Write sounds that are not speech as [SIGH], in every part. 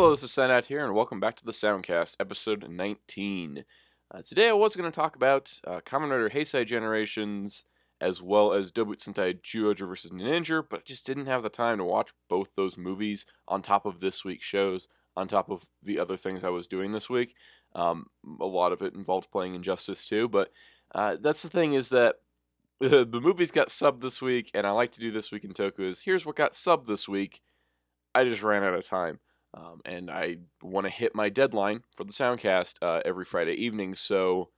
Hello, this is Soundout here, and welcome back to the Soundcast, episode 19. Uh, today I was going to talk about uh, Kamen Rider Heisei Generations, as well as Doubutsu Sentai Zyuohger vs. Ninja, but I just didn't have the time to watch both those movies on top of this week's shows, on top of the other things I was doing this week. Um, a lot of it involved playing Injustice 2, but uh, that's the thing is that [LAUGHS] the movies got subbed this week, and I like to do this week in Toku is here's what got subbed this week. I just ran out of time. Um, and I want to hit my deadline for the Soundcast uh, every Friday evening. So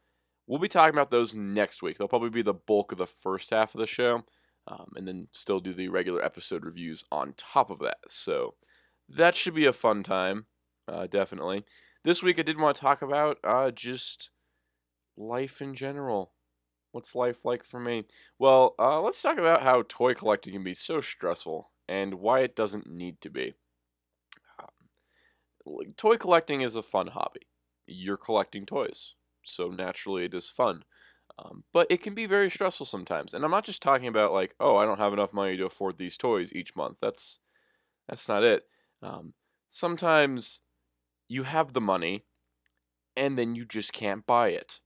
we'll be talking about those next week. They'll probably be the bulk of the first half of the show, um, and then still do the regular episode reviews on top of that. So that should be a fun time, uh, definitely. This week I did want to talk about uh, just life in general. What's life like for me? Well, uh, let's talk about how toy collecting can be so stressful and why it doesn't need to be toy collecting is a fun hobby. You're collecting toys, so naturally it is fun. Um, but it can be very stressful sometimes, and I'm not just talking about like, oh, I don't have enough money to afford these toys each month. That's that's not it. Um, sometimes you have the money, and then you just can't buy it,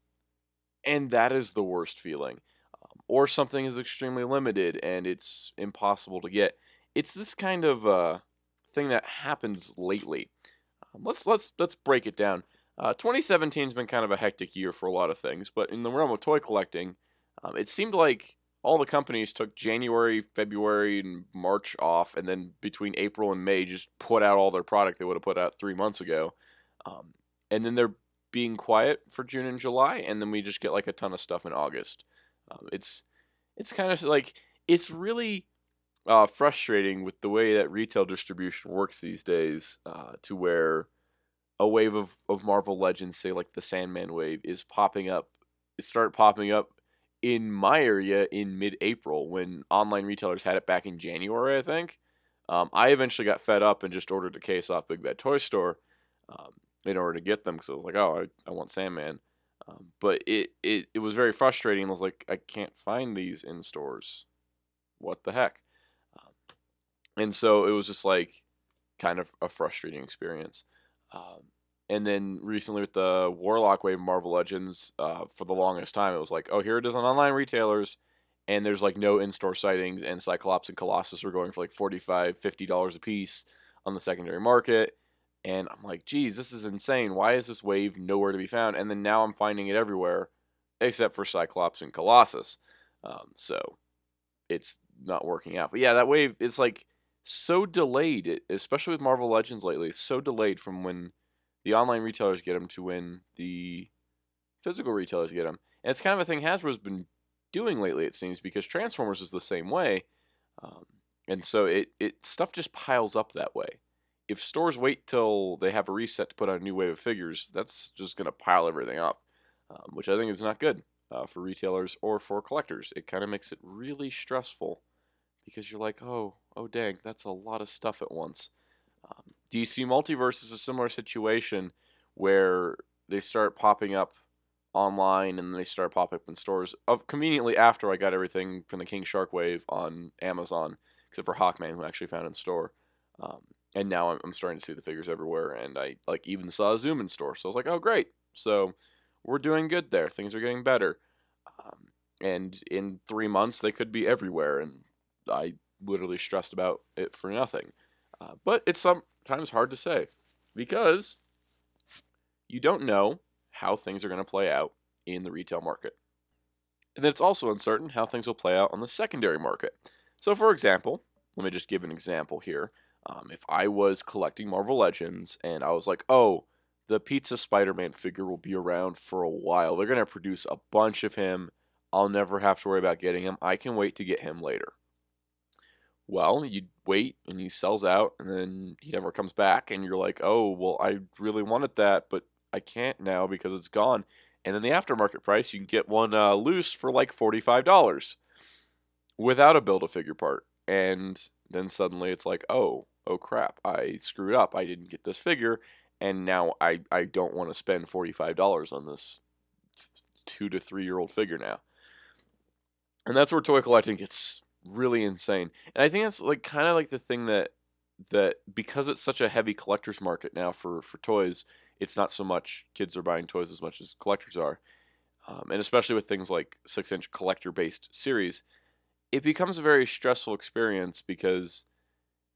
and that is the worst feeling. Um, or something is extremely limited and it's impossible to get. It's this kind of uh, thing that happens lately. Let's let's let's break it down. Uh, 2017 has been kind of a hectic year for a lot of things, but in the realm of toy collecting, um, it seemed like all the companies took January, February, and March off, and then between April and May just put out all their product they would have put out three months ago. Um, and then they're being quiet for June and July, and then we just get like a ton of stuff in August. Um, it's it's kind of like it's really uh, frustrating with the way that retail distribution works these days, uh, to where a wave of, of Marvel Legends, say like the Sandman wave, is popping up, start popping up in my area in mid-April when online retailers had it back in January, I think. Um, I eventually got fed up and just ordered a case off Big Bad Toy Store um, in order to get them because I was like, oh, I, I want Sandman. Um, but it, it, it was very frustrating. I was like, I can't find these in stores. What the heck? And so it was just like kind of a frustrating experience. Um, and then recently with the Warlock Wave Marvel Legends, uh, for the longest time, it was like, oh, here it is on online retailers, and there's like no in-store sightings, and Cyclops and Colossus were going for like $45, $50 a piece on the secondary market. And I'm like, geez, this is insane. Why is this wave nowhere to be found? And then now I'm finding it everywhere, except for Cyclops and Colossus. Um, so it's not working out. But yeah, that wave, it's like so delayed, especially with Marvel Legends lately. so delayed from when the online retailers get them to when the physical retailers get them. And it's kind of a thing Hasbro's been doing lately, it seems, because Transformers is the same way. Um, and so it, it stuff just piles up that way. If stores wait till they have a reset to put out a new wave of figures, that's just going to pile everything up, um, which I think is not good uh, for retailers or for collectors. It kind of makes it really stressful because you're like, oh, oh dang, that's a lot of stuff at once. Um, DC Multiverse is a similar situation where they start popping up online and they start popping up in stores. Of conveniently after I got everything from the King Shark Wave on Amazon, except for Hawkman, who I actually found in store. Um, and now I'm, I'm starting to see the figures everywhere, and I like even saw a Zoom in store. So I was like, oh great, so we're doing good there. Things are getting better. Um, and in three months, they could be everywhere, and I literally stressed about it for nothing. Uh, but it's sometimes hard to say because you don't know how things are going to play out in the retail market. And then it's also uncertain how things will play out on the secondary market. So, for example, let me just give an example here. Um, if I was collecting Marvel Legends and I was like, oh, the Pizza Spider Man figure will be around for a while, they're going to produce a bunch of him. I'll never have to worry about getting him. I can wait to get him later. Well, you wait and he sells out and then he never comes back and you're like, "Oh, well, I really wanted that, but I can't now because it's gone." And then the aftermarket price, you can get one uh, loose for like $45 without a build a figure part. And then suddenly it's like, "Oh, oh crap, I screwed up. I didn't get this figure and now I I don't want to spend $45 on this 2 to 3 year old figure now." And that's where toy collecting gets really insane. And I think that's like kind of like the thing that that because it's such a heavy collector's market now for for toys, it's not so much kids are buying toys as much as collectors are, um, and especially with things like six inch collector based series, it becomes a very stressful experience because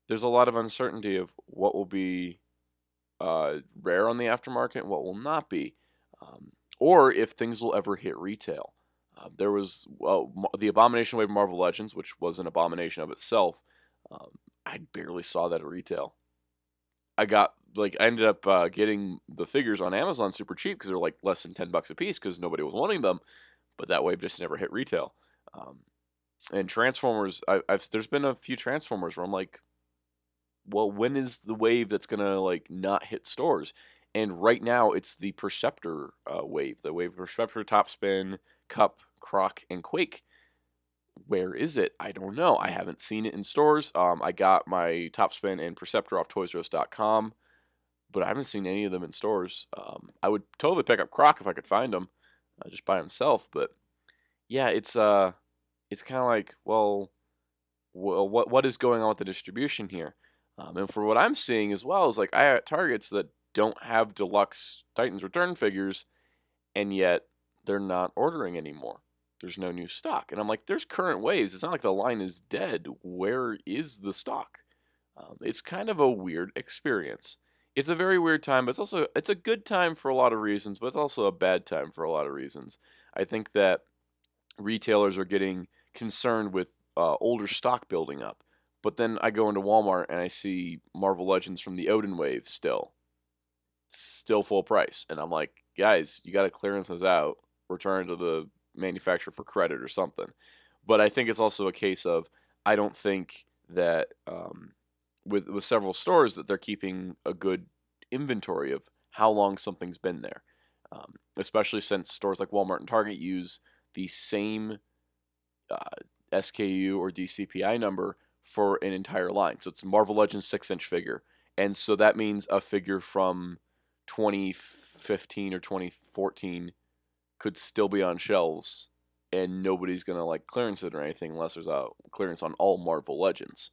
there's a lot of uncertainty of what will be uh, rare on the aftermarket and what will not be, um, or if things will ever hit retail. Uh, there was the Abomination Wave of Marvel Legends, which was an abomination of itself. Um, I barely saw that at retail. I got like I ended up uh, getting the figures on Amazon super cheap because they're like less than ten bucks a piece because nobody was wanting them. But that wave just never hit retail. Um, and Transformers, I, have there's been a few Transformers where I'm like, well, when is the wave that's gonna like not hit stores? And right now, it's the Perceptor uh, wave, the wave Perceptor, Top Spin, Kup, Krok, and Quake. Where is it? I don't know. I haven't seen it in stores. Um, I got my Topspin and Perceptor off ToysRUs.com, but I haven't seen any of them in stores. Um, I would totally pick up Krok if I could find him, uh, just by himself. But yeah, it's uh, it's kind of like, well, well, what what is going on with the distribution here? Um, and for what I'm seeing as well is like I at Targets that don't have deluxe Titans Return figures, and yet they're not ordering anymore. There's no new stock, and I'm like, there's current waves. It's not like the line is dead. Where is the stock? Um, it's kind of a weird experience. It's a very weird time, but it's also it's a good time for a lot of reasons, but it's also a bad time for a lot of reasons. I think that retailers are getting concerned with uh, older stock building up. But then I go into Walmart and I see Marvel Legends from the Odin wave still, still full price, and I'm like, guys, you got to clearance this out, return to the manufacturer for credit or something. But I think it's also a case of I don't think that um, with with several stores that they're keeping a good inventory of how long something's been there, um, especially since stores like Walmart and Target use the same uh, SKU or DCPI number for an entire line. So it's Marvel Legends six inch figure, and so that means a figure from 2015 or 2014 could still be on shelves, and nobody's gonna like clearance it or anything unless there's a clearance on all Marvel Legends,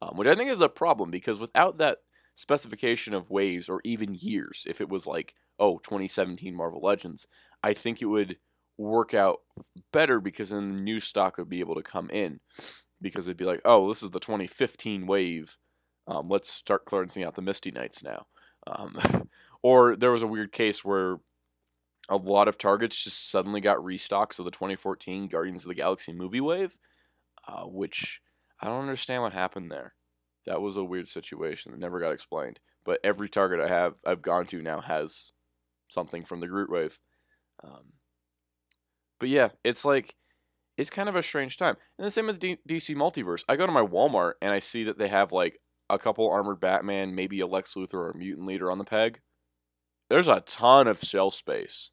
um, which I think is a problem because without that specification of waves or even years, if it was like oh 2017 Marvel Legends, I think it would work out better because then the new stock would be able to come in because it'd be like, oh, this is the 2015 wave. Um, let's start clearancing out the Misty Knights now. Um, [LAUGHS] or there was a weird case where a lot of targets just suddenly got restocked. of the 2014 Guardians of the Galaxy movie wave, uh, which I don't understand what happened there. That was a weird situation that never got explained. But every target I have I've gone to now has something from the Groot wave. Um, but yeah, it's like it's kind of a strange time. And the same with D- DC Multiverse. I go to my Walmart and I see that they have like a couple armored Batman, maybe a Lex Luthor or a mutant leader on the peg. There's a ton of shelf space.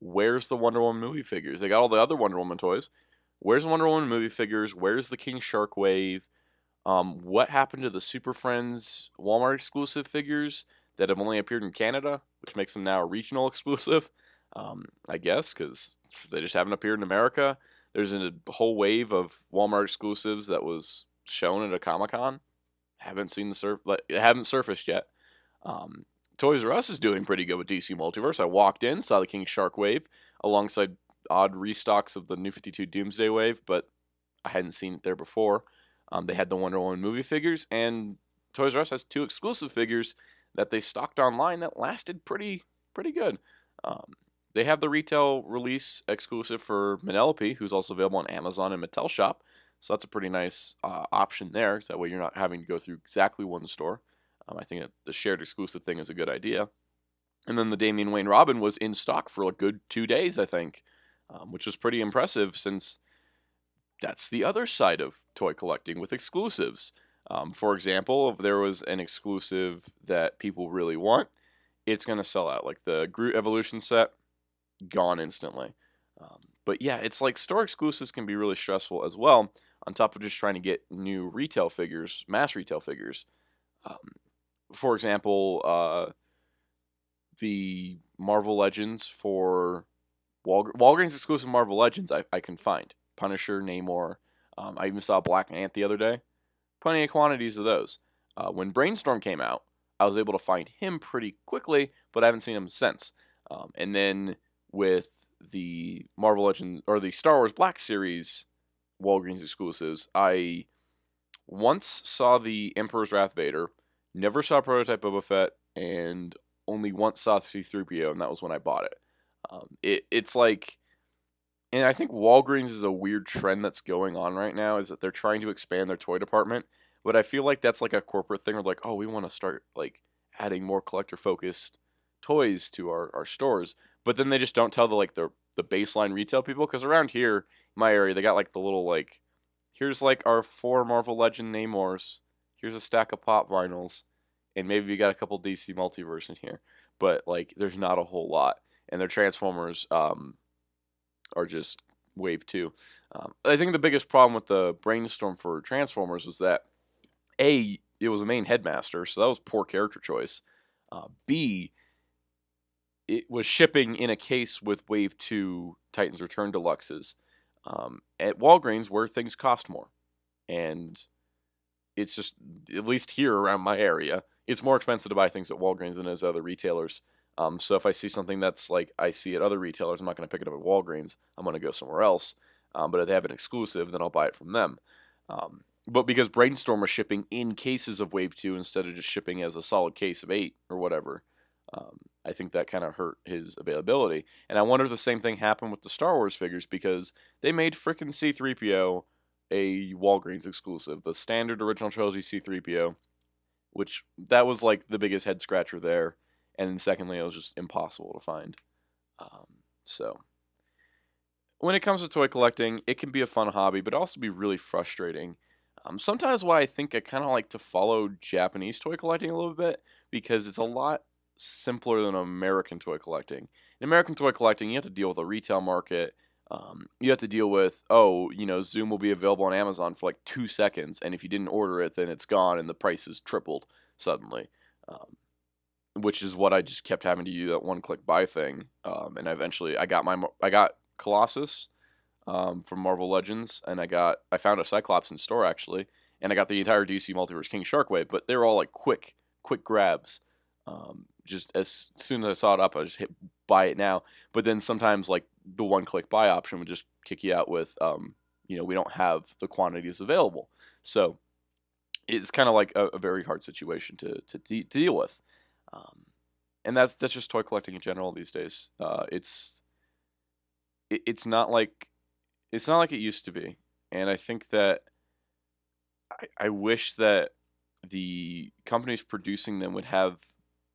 Where's the Wonder Woman movie figures? They got all the other Wonder Woman toys. Where's Wonder Woman movie figures? Where's the King Shark wave? Um, what happened to the Super Friends Walmart exclusive figures that have only appeared in Canada, which makes them now a regional [LAUGHS] exclusive? Um, I guess because they just haven't appeared in America. There's a whole wave of Walmart exclusives that was shown at a Comic Con. Haven't seen the surf, haven't surfaced yet. Um, Toys R Us is doing pretty good with DC Multiverse. I walked in, saw the King Shark wave alongside odd restocks of the New 52 Doomsday wave, but I hadn't seen it there before. Um, they had the Wonder Woman movie figures, and Toys R Us has two exclusive figures that they stocked online that lasted pretty pretty good. Um, they have the retail release exclusive for Penelope, who's also available on Amazon and Mattel Shop. So that's a pretty nice uh, option there. Because that way you're not having to go through exactly one store. Um, I think the shared exclusive thing is a good idea. And then the Damian Wayne Robin was in stock for a good two days, I think, um, which was pretty impressive since that's the other side of toy collecting with exclusives. Um, for example, if there was an exclusive that people really want, it's going to sell out. Like the Groot Evolution set, gone instantly. Um, but yeah, it's like store exclusives can be really stressful as well. On top of just trying to get new retail figures, mass retail figures. Um, for example, uh, the Marvel Legends for Walgr- Walgreens exclusive Marvel Legends, I, I can find Punisher, Namor. Um, I even saw Black Ant the other day. Plenty of quantities of those. Uh, when Brainstorm came out, I was able to find him pretty quickly, but I haven't seen him since. Um, and then with the Marvel Legends or the Star Wars Black Series Walgreens exclusives, I once saw the Emperor's Wrath Vader, never saw Prototype Boba Fett, and only once saw C3PO, and that was when I bought it. Um, it it's like, and I think Walgreens is a weird trend that's going on right now. Is that they're trying to expand their toy department, but I feel like that's like a corporate thing. Where like, oh, we want to start like adding more collector focused toys to our, our stores, but then they just don't tell the like the the baseline retail people because around here, my area, they got like the little like, here's like our four Marvel Legend Namors, here's a stack of pop vinyls, and maybe we got a couple DC multiverse in here, but like there's not a whole lot, and their Transformers um are just wave two. Um, I think the biggest problem with the brainstorm for Transformers was that a it was a main headmaster, so that was poor character choice. Uh, B it was shipping in a case with Wave 2 Titans Return Deluxes um, at Walgreens where things cost more. And it's just, at least here around my area, it's more expensive to buy things at Walgreens than as other retailers. Um, so if I see something that's like I see at other retailers, I'm not going to pick it up at Walgreens. I'm going to go somewhere else. Um, but if they have an exclusive, then I'll buy it from them. Um, but because Brainstorm was shipping in cases of Wave 2 instead of just shipping as a solid case of 8 or whatever, um, I think that kind of hurt his availability. And I wonder if the same thing happened with the Star Wars figures because they made frickin' C3PO a Walgreens exclusive, the standard original trilogy C3PO, which that was like the biggest head scratcher there. And secondly, it was just impossible to find. Um, so when it comes to toy collecting, it can be a fun hobby, but also be really frustrating. Um, sometimes why I think I kind of like to follow Japanese toy collecting a little bit because it's a lot simpler than American toy collecting. In American toy collecting, you have to deal with a retail market. Um, you have to deal with, oh, you know, Zoom will be available on Amazon for like two seconds, and if you didn't order it, then it's gone, and the price is tripled suddenly. Um, which is what I just kept having to do that one-click buy thing. Um, and eventually, I got my I got Colossus um, from Marvel Legends, and I got I found a Cyclops in store actually, and I got the entire DC Multiverse King Sharkwave, but they were all like quick quick grabs. Um, just as soon as I saw it up, I just hit buy it now. But then sometimes like the one click buy option would just kick you out with, um, you know, we don't have the quantities available. So it's kind of like a, a, very hard situation to, to, de- deal with. Um, and that's that's just toy collecting in general these days. Uh, it's it, it's not like it's not like it used to be, and I think that I, I wish that the companies producing them would have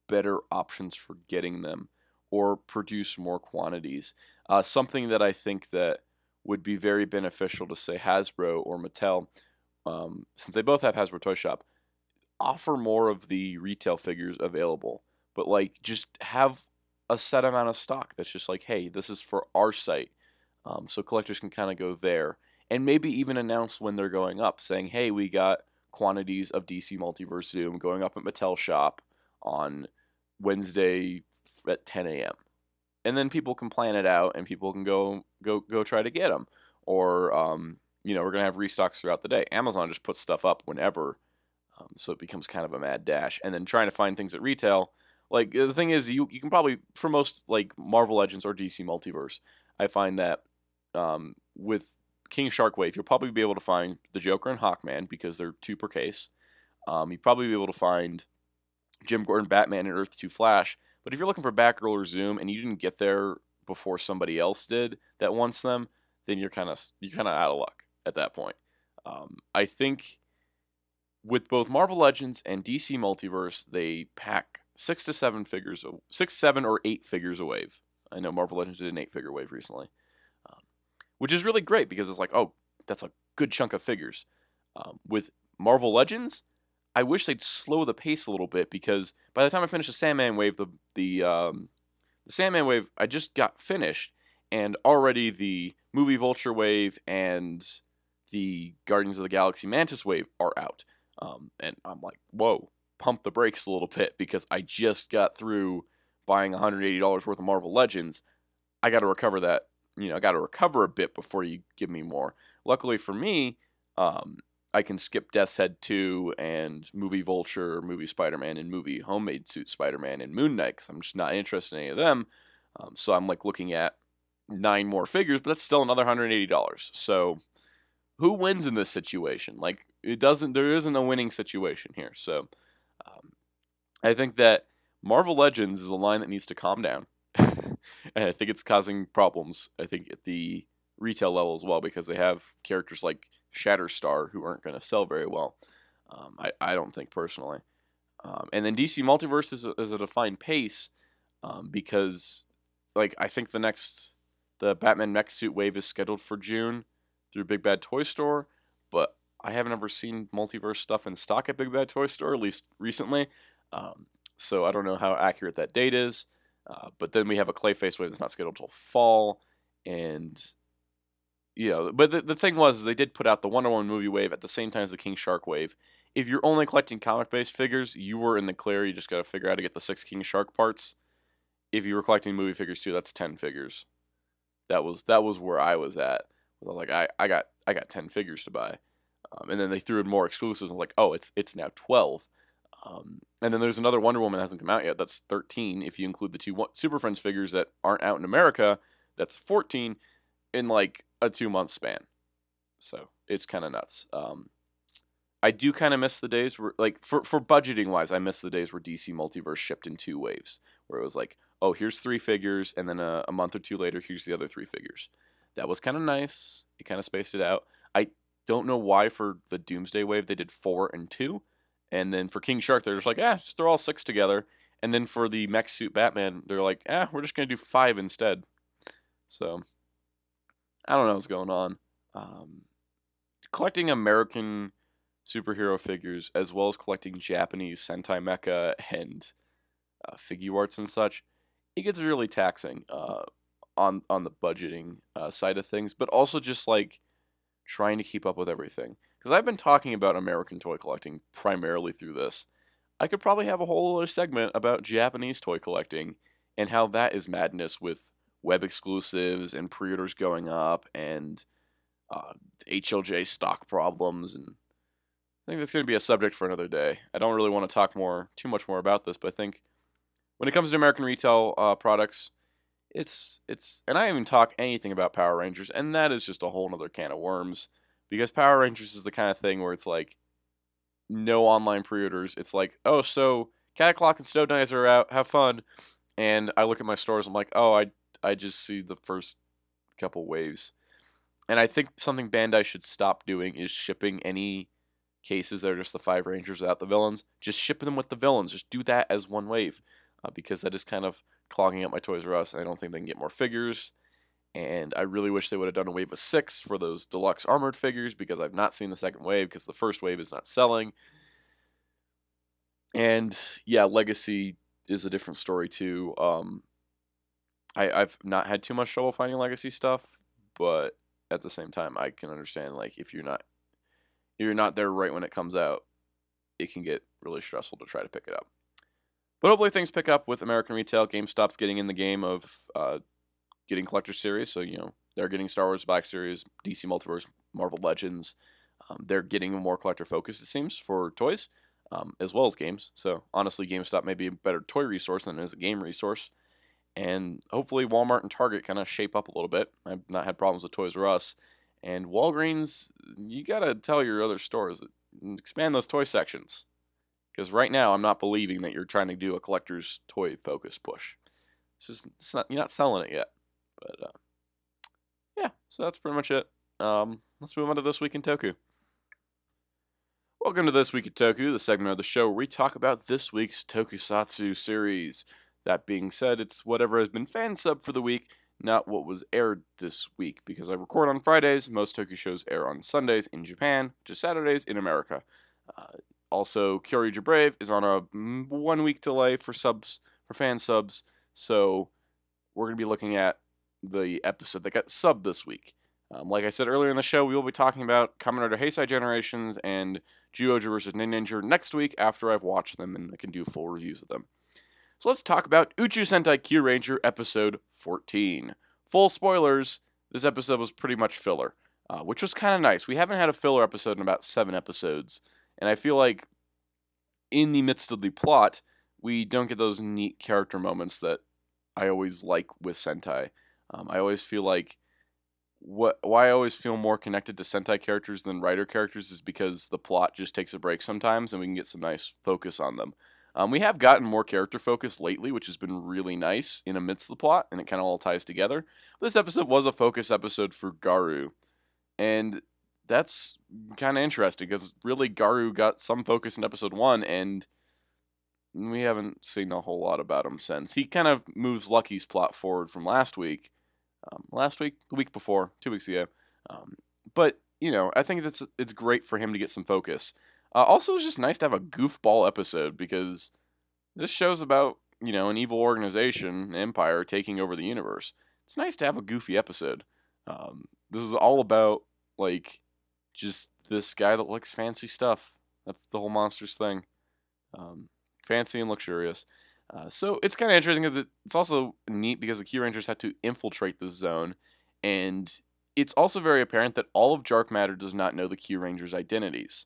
better options for getting them or produce more quantities. Uh, something that I think that would be very beneficial to say Hasbro or Mattel, um, since they both have Hasbro Toy Shop, offer more of the retail figures available. But like, just have a set amount of stock that's just like, hey, this is for our site, um, so collectors can kind of go there, and maybe even announce when they're going up, saying, hey, we got quantities of DC Multiverse Zoom going up at Mattel Shop on Wednesday at 10 a.m. And then people can plan it out, and people can go go go try to get them. Or um, you know, we're gonna have restocks throughout the day. Amazon just puts stuff up whenever, um, so it becomes kind of a mad dash. And then trying to find things at retail. Like the thing is, you you can probably for most like Marvel Legends or DC Multiverse, I find that um, with King Sharkwave, you'll probably be able to find the Joker and Hawkman because they're two per case. Um, you'd probably be able to find Jim Gordon Batman and Earth 2 Flash. But if you're looking for Batgirl or Zoom and you didn't get there before somebody else did that wants them, then you're kind of you're kind of out of luck at that point. Um, I think with both Marvel Legends and DC Multiverse, they pack six to seven figures, six, seven, or eight figures a wave. I know Marvel Legends did an eight figure wave recently, um, which is really great because it's like, oh, that's a good chunk of figures. Um, with Marvel Legends, I wish they'd slow the pace a little bit because by the time I finished the Sandman wave, the the um, the Sandman wave I just got finished, and already the movie Vulture wave and the Guardians of the Galaxy Mantis wave are out. Um, and I'm like, whoa, pump the brakes a little bit because I just got through buying $180 worth of Marvel Legends. I got to recover that, you know, I got to recover a bit before you give me more. Luckily for me, um, I can skip Death's Head 2 and movie Vulture, movie Spider Man, and movie Homemade Suit Spider Man and Moon Knight because I'm just not interested in any of them. Um, so I'm like looking at nine more figures, but that's still another $180. So who wins in this situation? Like it doesn't, there isn't a winning situation here. So um, I think that Marvel Legends is a line that needs to calm down. [LAUGHS] and I think it's causing problems. I think at the retail level as well because they have characters like Shatterstar who aren't going to sell very well. Um, I, I don't think personally. Um, and then DC Multiverse is, is at a defined pace um, because, like, I think the next, the Batman Mech Suit wave is scheduled for June through Big Bad Toy Store, but I haven't ever seen multiverse stuff in stock at Big Bad Toy Store, at least recently. Um, so I don't know how accurate that date is. Uh, but then we have a Clayface wave that's not scheduled till fall, and you know, but the, the thing was, they did put out the Wonder Woman movie wave at the same time as the King Shark wave. If you're only collecting comic based figures, you were in the clear. You just got to figure out how to get the six King Shark parts. If you were collecting movie figures too, that's ten figures. That was that was where I was at. I was like, I, I got I got ten figures to buy, um, and then they threw in more exclusives. I was like, oh, it's it's now twelve. Um, and then there's another Wonder Woman that hasn't come out yet. That's 13. If you include the two Super Friends figures that aren't out in America, that's 14 in like a two month span. So it's kind of nuts. Um, I do kind of miss the days where, like, for, for budgeting wise, I miss the days where DC Multiverse shipped in two waves, where it was like, oh, here's three figures, and then a, a month or two later, here's the other three figures. That was kind of nice. It kind of spaced it out. I don't know why for the Doomsday wave they did four and two, and then for King Shark they're just like, ah, just throw all six together. And then for the Mech Suit Batman, they're like, ah, we're just gonna do five instead. So I don't know what's going on. Um, collecting American superhero figures as well as collecting Japanese Sentai Mecha [LAUGHS] and uh, Figuarts and such, it gets really taxing uh, on on the budgeting uh, side of things, but also just like trying to keep up with everything. Because I've been talking about American toy collecting primarily through this. I could probably have a whole other segment about Japanese toy collecting and how that is madness with web exclusives and pre-orders going up and uh, HLJ stock problems and I think that's going to be a subject for another day. I don't really want to talk more too much more about this, but I think when it comes to American retail uh, products, it's it's and I even talk anything about Power Rangers, and that is just a whole other can of worms because Power Rangers is the kind of thing where it's like no online pre-orders. It's like oh so Cataclock and Snow Knights are out, have fun, and I look at my stores, I'm like oh I I just see the first couple waves. And I think something Bandai should stop doing is shipping any cases that are just the five rangers without the villains. Just ship them with the villains. Just do that as one wave. Uh, because that is kind of clogging up my Toys R Us. And I don't think they can get more figures. And I really wish they would have done a wave of six for those deluxe armored figures because I've not seen the second wave because the first wave is not selling. And yeah, Legacy is a different story too. Um, I, I've not had too much trouble finding legacy stuff, but at the same time, I can understand like if you're not if you're not there right when it comes out, it can get really stressful to try to pick it up. But hopefully things pick up with American retail. GameStop's getting in the game of uh, getting collector series, so you know they're getting Star Wars Black Series, DC Multiverse, Marvel Legends. Um, they're getting more collector focused, it seems, for toys um, as well as games. So honestly, GameStop may be a better toy resource than it is a game resource and hopefully Walmart and Target kind of shape up a little bit. I've not had problems with Toys R Us. And Walgreens, you got to tell your other stores, expand those toy sections. Because right now, I'm not believing that you're trying to do a collector's toy focus push. It's just, it's not, you're not selling it yet. But, uh, yeah, so that's pretty much it. Um, let's move on to This Week in Toku. Welcome to This Week in Toku, the segment of the show where we talk about this week's Tokusatsu series. That being said, it's whatever has been fan sub for the week, not what was aired this week, because I record on Fridays. Most Toku shows air on Sundays in Japan, just Saturdays in America. Uh, also, Kyoryuger Brave is on a mm, one week delay for subs for fan subs, so we're gonna be looking at the episode that got subbed this week. Um, like I said earlier in the show, we will be talking about Kamen Rider Heisei Generations and Zyuohger vs. Ninja next week after I've watched them and I can do full reviews of them. So let's talk about Uchu Sentai Kyuranger episode 14. Full spoilers, this episode was pretty much filler. uh, which was kind of nice. We haven't had a filler episode in about seven episodes, and I feel like in the midst of the plot, we don't get those neat character moments that I always like with Sentai. Um, I always feel like what why I always feel more connected to Sentai characters than Rider characters is because the plot just takes a break sometimes, and we can get some nice focus on them. Um, we have gotten more character focus lately, which has been really nice in amidst the plot, and it kind of all ties together. This episode was a focus episode for Garu, and that's kind of interesting because really Garu got some focus in episode one, and we haven't seen a whole lot about him since. He kind of moves Lucky's plot forward from last week, um, last week, the week before, two weeks ago. Um, but you know, I think that's it's great for him to get some focus. Uh, also, it's just nice to have a goofball episode because this show's about you know an evil organization, empire taking over the universe. It's nice to have a goofy episode. Um, this is all about like just this guy that likes fancy stuff. That's the whole monsters thing. Um, fancy and luxurious. Uh, so it's kind of interesting because it, it's also neat because the Kyurangers had to infiltrate this zone, and it's also very apparent that all of Dark Matter does not know the Q Kyurangers' identities.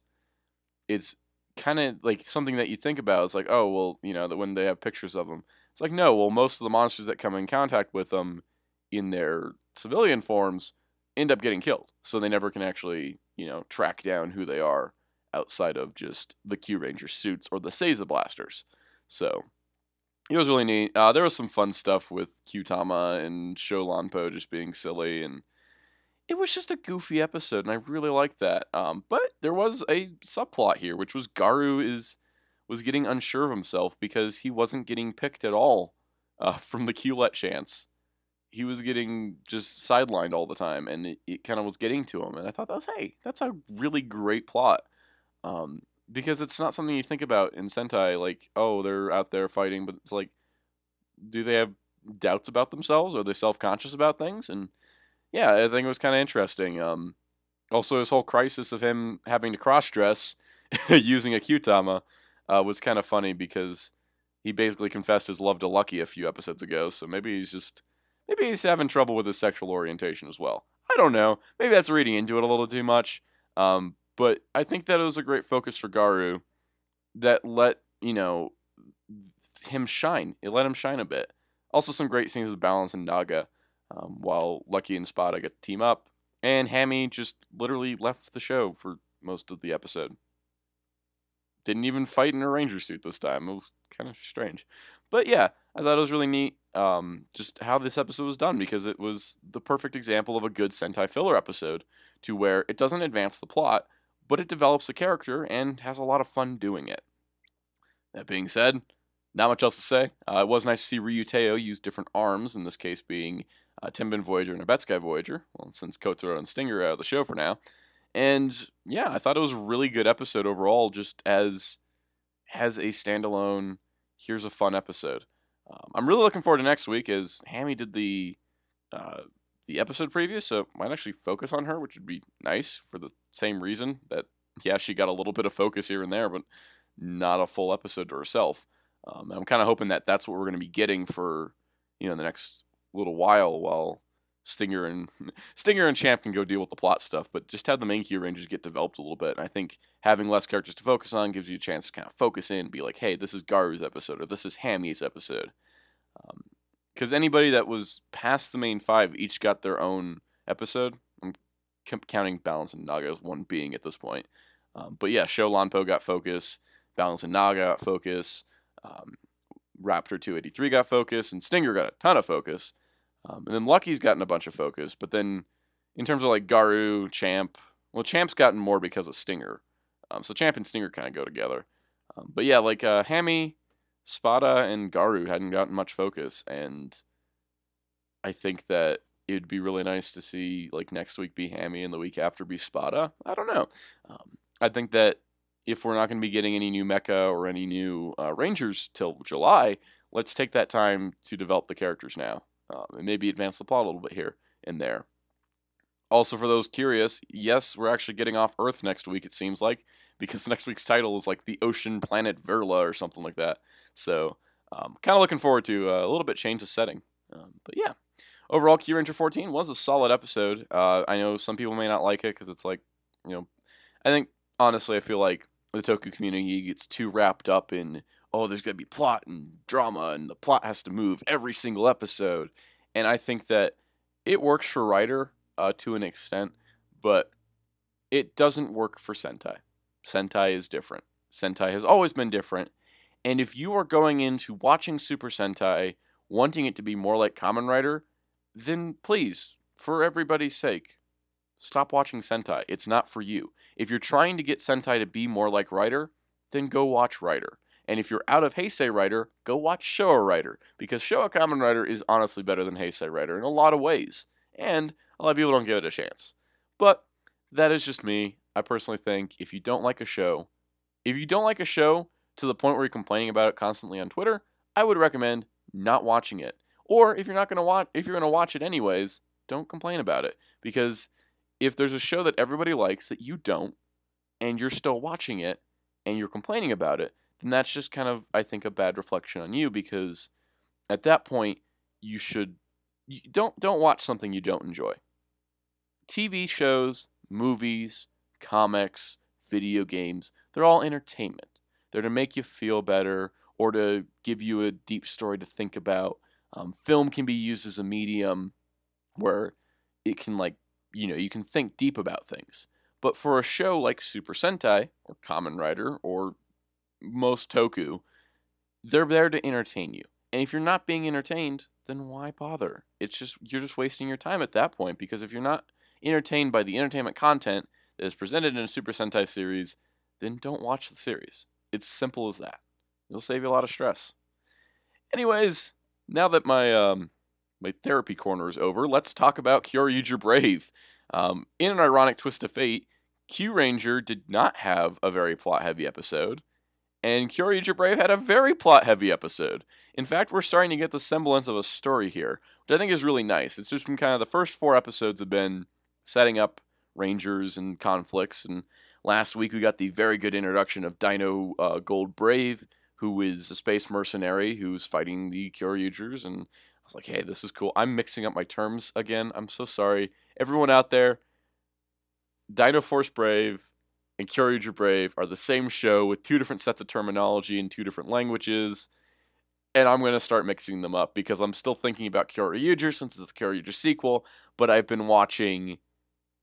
It's kind of like something that you think about. It's like, oh, well, you know, that when they have pictures of them, it's like, no, well, most of the monsters that come in contact with them in their civilian forms end up getting killed, so they never can actually, you know, track down who they are outside of just the Kyuranger suits or the Seiza blasters. So it was really neat. Uh, there was some fun stuff with Kyutama and Shou Ronpo just being silly, and it was just a goofy episode, and I really liked that. Um, but there was a subplot here, which was Garu is was getting unsure of himself because he wasn't getting picked at all uh, [LAUGHS] from the Qlet chance. He was getting just sidelined all the time, and it, it kind of was getting to him. And I thought that was hey, that's a really great plot. Um, because it's not something you think about in Sentai. Like, oh, they're out there fighting, but it's like, do they have doubts about themselves? Are they self conscious about things? And yeah, I think it was kind of interesting. Um, also, his whole crisis of him having to cross dress [LAUGHS] using a Kyutama uh, was kind of funny because he basically confessed his love to Lucky a few episodes ago. So maybe he's just maybe he's having trouble with his sexual orientation as well. I don't know. Maybe that's reading into it a little too much. Um, but I think that it was a great focus for Garu that let, you know, him shine. It let him shine a bit. Also, some great scenes with Balance and Naga um, while Lucky and Spada get the team up. And Hammy just literally left the show for most of the episode. Didn't even fight in a ranger suit this time. It was kind of strange. But yeah, I thought it was really neat um, just how this episode was done because it was the perfect example of a good Sentai filler episode to where it doesn't advance the plot, but it develops a character and has a lot of fun doing it. That being said, not much else to say. Uh, it was nice to see RyuTeiOh use different arms, in this case being uh, Tenbin Voyager and a Abetsukai Voyager, well, since Kotaro and Stinger are out of the show for now. And yeah, I thought it was a really good episode overall, just as as a standalone, here's a fun episode. Um, I'm really looking forward to next week as Hammy did the uh, the episode previous, so might actually focus on her, which would be nice for the same reason that yeah she got a little bit of focus here and there, but not a full episode to herself. Um, I'm kind of hoping that that's what we're going to be getting for you know the next little while while Stinger and [LAUGHS] Stinger and Champ can go deal with the plot stuff, but just have the main Kyurangers get developed a little bit. And I think having less characters to focus on gives you a chance to kind of focus in, be like, hey, this is Garu's episode or this is Hammy's episode. Um, because anybody that was past the main five each got their own episode. I'm counting Balance and Naga as one being at this point. Um, but yeah, Shou Ronpo got focus, Balance and Naga got focus, um, Raptor 283 got focus, and Stinger got a ton of focus. Um, and then Lucky's gotten a bunch of focus. But then in terms of like Garu, Champ, well, Champ's gotten more because of Stinger. Um, so Champ and Stinger kind of go together. Um, but yeah, like uh, Hammy, Spada and Garu hadn't gotten much focus, and I think that it'd be really nice to see like next week be Hammy and the week after be Spada. I don't know. Um, I think that if we're not going to be getting any new mecha or any new uh, Rangers till July, let's take that time to develop the characters now um, and maybe advance the plot a little bit here and there. Also, for those curious, yes, we're actually getting off Earth next week, it seems like, [LAUGHS] because next week's title is like the ocean planet Verla or something like that. So, um, kind of looking forward to uh, a little bit change of setting. Um, but yeah, overall, Kyuranger 14 was a solid episode. Uh, I know some people may not like it because it's like, you know, I think honestly, I feel like the Toku community gets too wrapped up in oh, there's gonna be plot and drama, and the plot has to move every single episode. And I think that it works for Rider uh, to an extent, but it doesn't work for Sentai. Sentai is different. Sentai has always been different. And if you are going into watching Super Sentai wanting it to be more like Kamen Rider, then please, for everybody's sake, stop watching Sentai. It's not for you. If you're trying to get Sentai to be more like Rider, then go watch Rider. And if you're out of Heisei Rider, go watch Showa Rider, because Showa Kamen Rider is honestly better than Heisei Rider in a lot of ways. And a lot of people don't give it a chance. But that is just me. I personally think if you don't like a show, if you don't like a show to the point where you're complaining about it constantly on Twitter, I would recommend not watching it. Or if you're not going to watch if you're going to watch it anyways, don't complain about it because if there's a show that everybody likes that you don't and you're still watching it and you're complaining about it, then that's just kind of I think a bad reflection on you because at that point you should you don't don't watch something you don't enjoy. TV shows, movies, comics, video games, they're all entertainment. They're to make you feel better or to give you a deep story to think about. Um, film can be used as a medium where it can, like, you know, you can think deep about things. But for a show like Super Sentai or Kamen Rider or most Toku, they're there to entertain you. And if you're not being entertained, then why bother? It's just you're just wasting your time at that point because if you're not entertained by the entertainment content that is presented in a Super Sentai series, then don't watch the series. It's simple as that. It'll save you a lot of stress. Anyways, now that my um, my therapy corner is over, let's talk about Kyoryuger Brave. Um, in an ironic twist of fate, Kyuranger did not have a very plot heavy episode, and Kyoryuger Brave had a very plot heavy episode. In fact, we're starting to get the semblance of a story here, which I think is really nice. It's just been kind of the first four episodes have been setting up Rangers and conflicts, and last week we got the very good introduction of Dino uh, Gold Brave, who is a space mercenary who's fighting the Kyoryugers, and I was like, hey, this is cool. I'm mixing up my terms again. I'm so sorry. Everyone out there, Dino Force Brave and Kyoryuger Brave are the same show with two different sets of terminology and two different languages. And I'm going to start mixing them up because I'm still thinking about Kyoryuger since it's the Kyoryuger sequel, but I've been watching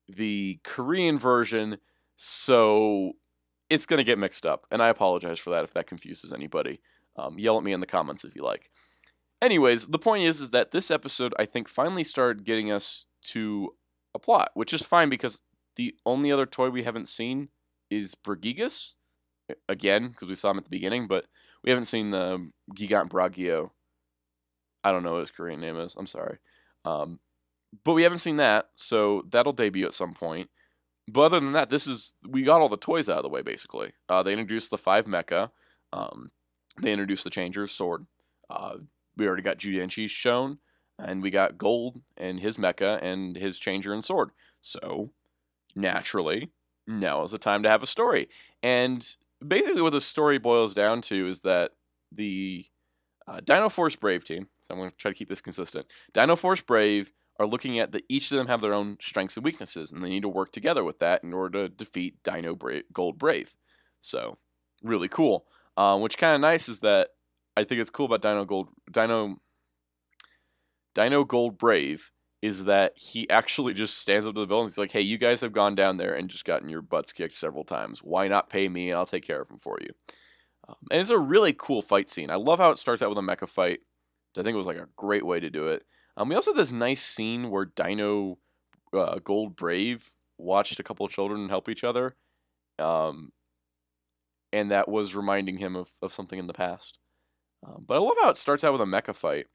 the Korean version, so it's going to get mixed up. And I apologize for that if that confuses anybody. Um, yell at me in the comments if you like. Anyways, the point is, is that this episode, I think, finally started getting us to a plot, which is fine because the only other toy we haven't seen is Bragigas again because we saw him at the beginning, but we haven't seen the Gigant Bragio. I don't know what his Korean name is. I'm sorry, um, but we haven't seen that, so that'll debut at some point. But other than that, this is we got all the toys out of the way basically. Uh, they introduced the five mecha. Um, they introduced the Changer's sword. Uh, we already got Zyudenchi shown, and we got Gold and his mecha and his Changer and sword. So naturally, now is the time to have a story. And basically, what the story boils down to is that the uh, Dino Force Brave team, so I'm going to try to keep this consistent, Dino Force Brave are looking at that each of them have their own strengths and weaknesses, and they need to work together with that in order to defeat Dino Brave, Gold Brave. So, really cool. Um, which kind of nice is that I think it's cool about Dino Gold Dino Dino Gold Brave is that he [LAUGHS] actually just stands up to the villains. He's like, "Hey, you guys have gone down there and just gotten your butts kicked several times. Why not pay me and I'll take care of them for you?" Um, and it's a really cool fight scene. I love how it starts out with a mecha fight. I think it was like a great way to do it. Um, we also have this nice scene where Dino uh, Gold Brave watched a couple children help each other, um, and that was reminding him of, of something in the past. Um, but I love how it starts out with a mecha fight.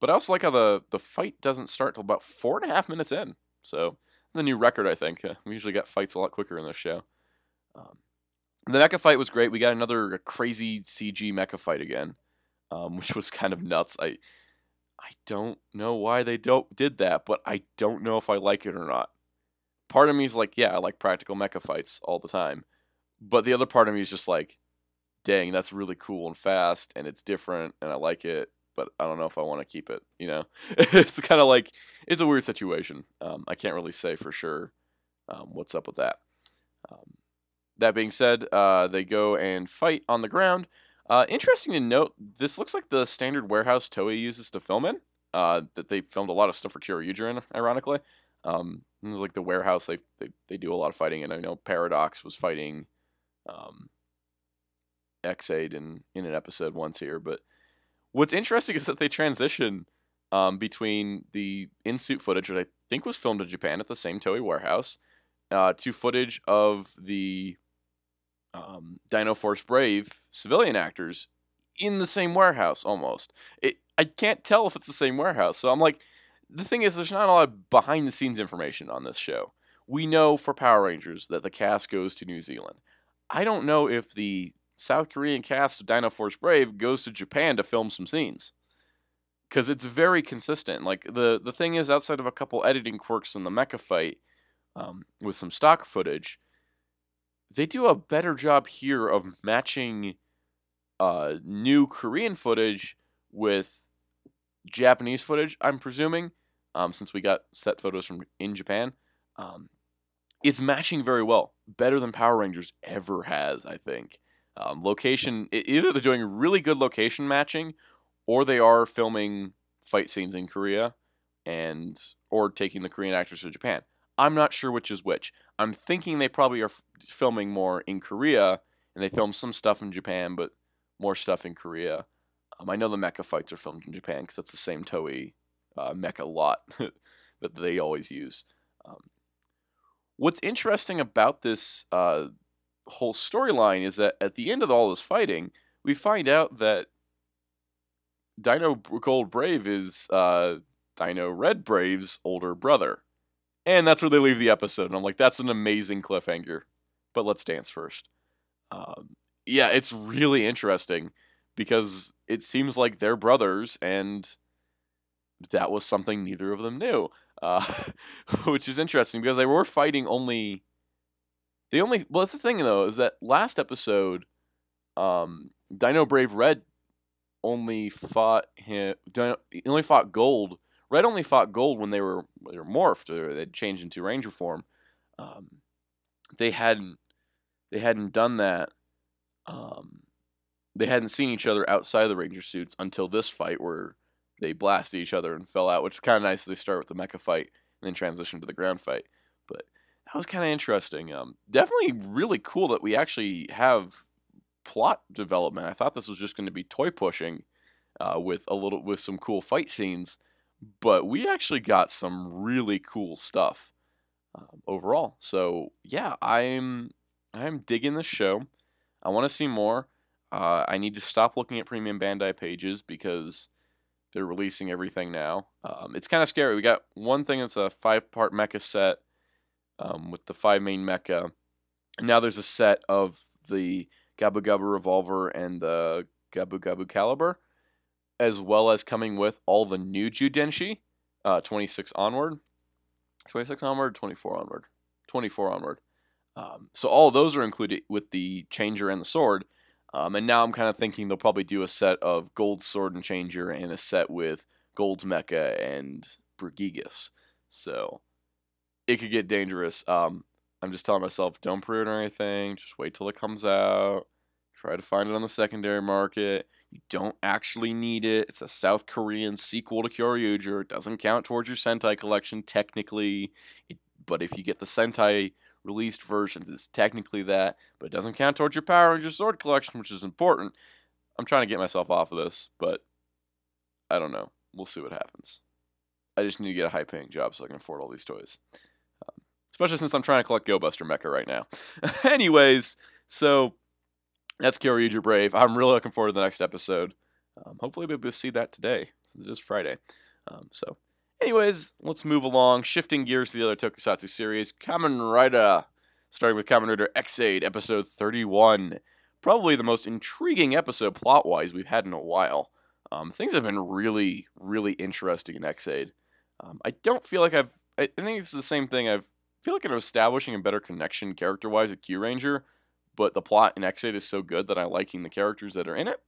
But I also like how the, the fight doesn't start till about four and a half minutes in. So the new record, I think. Uh, we usually get fights a lot quicker in this show. Um, the mecha fight was great. We got another crazy CG mecha fight again, um, [LAUGHS] which was kind of nuts. I I don't know why they don't did that, but I don't know if I like it or not. Part of me is like, yeah, I like practical mecha fights all the time, but the other part of me is just like, dang, that's really cool and fast, and it's different, and I like it but I don't know if I want to keep it. You know, [LAUGHS] it's kind of like it's a weird situation. Um, I can't really say for sure um, what's up with that. Um, that being said, uh, they go and fight on the ground. Uh, interesting to note, this looks like the standard warehouse Toei uses to film in. Uh, that they filmed a lot of stuff for Kyoryuger in, ironically. Um, like the warehouse they, they they do a lot of fighting, and I know Paradox was fighting um, Ex-Aid in in an episode once here. But what's interesting is that they transition um, between the in suit footage, which I think was filmed in Japan at the same Toei warehouse, uh, to footage of the um, Dino Force Brave civilian actors in the same warehouse almost. It, I can't tell if it's the same warehouse. So I'm like, the thing is, there's not a lot of behind the scenes information on this show. We know for Power Rangers that the cast goes to New Zealand. I don't know if the South Korean cast of Dino Force Brave goes to Japan to film some scenes. Because it's very consistent. Like, the, the thing is, outside of a couple editing quirks in the mecha fight um, with some stock footage, they do a better job here of matching uh, new Korean footage with Japanese footage, I'm presuming, um, since we got set photos from in Japan. Um, it's matching very well, better than Power Rangers ever has, I think. Um, location, either they're doing really good location matching, or they are filming fight scenes in Korea, and or taking the Korean actors to Japan. I'm not sure which is which. I'm thinking they probably are f- filming more in Korea, and they film some stuff in Japan, but more stuff in Korea. Um, I know the mecha fights are filmed in Japan because that's the same Toei uh, mecha lot [LAUGHS] that they always use. Um, what's interesting about this uh, whole storyline is that at the end of all this fighting, we find out that Dino Gold Brave is uh, Dino Red Brave's older brother. And that's where they leave the episode. And I'm like, that's an amazing cliffhanger. But let's dance first. Um, yeah, it's really interesting because it seems like they're brothers, and that was something neither of them knew, uh, [LAUGHS] which is interesting because they were fighting only. The only well, that's the thing though is that last episode, um, Dino Brave Red only fought him. Dino, only fought Gold. Red only fought Gold when they were they were morphed or they'd changed into Ranger form. Um, they hadn't they hadn't done that. Um, they hadn't seen each other outside of the Ranger suits until this fight where they blasted each other and fell out, which is kind of nice. They start with the mecha fight and then transition to the ground fight. But that was kind of interesting. Um, definitely really cool that we actually have plot development. I thought this was just going to be toy pushing uh, with a little with some cool fight scenes, but we actually got some really cool stuff um, overall. So yeah, I'm I'm digging this show. I want to see more. Uh, I need to stop looking at premium Bandai pages because they're releasing everything now. Um, it's kind of scary. We got one thing that's a five part mecha set um, with the five main mecha. And now there's a set of the Gabu Gabu Revolver and the Gabu Gabu Caliber, as well as coming with all the new Zyudenchi, uh, 26 onward. 26 onward, 24 onward. 24 onward. Um, so all those are included with the changer and the sword. Um, and now I'm kind of thinking they'll probably do a set of Gold Sword and Changer and a set with Gold's Mecha and Bragigas. So it could get dangerous. Um, I'm just telling myself, don't pre-order anything. Just wait till it comes out. Try to find it on the secondary market. You don't actually need it. It's a South Korean sequel to Kyoryuger. It doesn't count towards your Sentai collection technically. It, but if you get the Sentai released versions. It's technically that, but it doesn't count towards your Power Ranger Sword collection, which is important. I'm trying to get myself off of this, but I don't know. We'll see what happens. I just need to get a high paying job so I can afford all these toys. Especially since I'm trying to collect Go Buster Mecha right now. [LAUGHS] Anyways, so that's Kyoryuger Brave. I'm really looking forward to the next episode. Um, hopefully, we'll be able to see that today since it is Friday. Um, so Anyways, let's move along. Shifting gears to the other Tokusatsu series, Kamen Rider. Starting with Kamen Rider Ex-Aid, episode 31. Probably the most intriguing episode plot-wise we've had in a while. Um, things have been really, really interesting in Ex-Aid. Um, I don't feel like I've... I think it's the same thing. I feel like I'm establishing a better connection character-wise with Kyuranger, but the plot in Ex-Aid is so good that I'm liking the characters that are in it.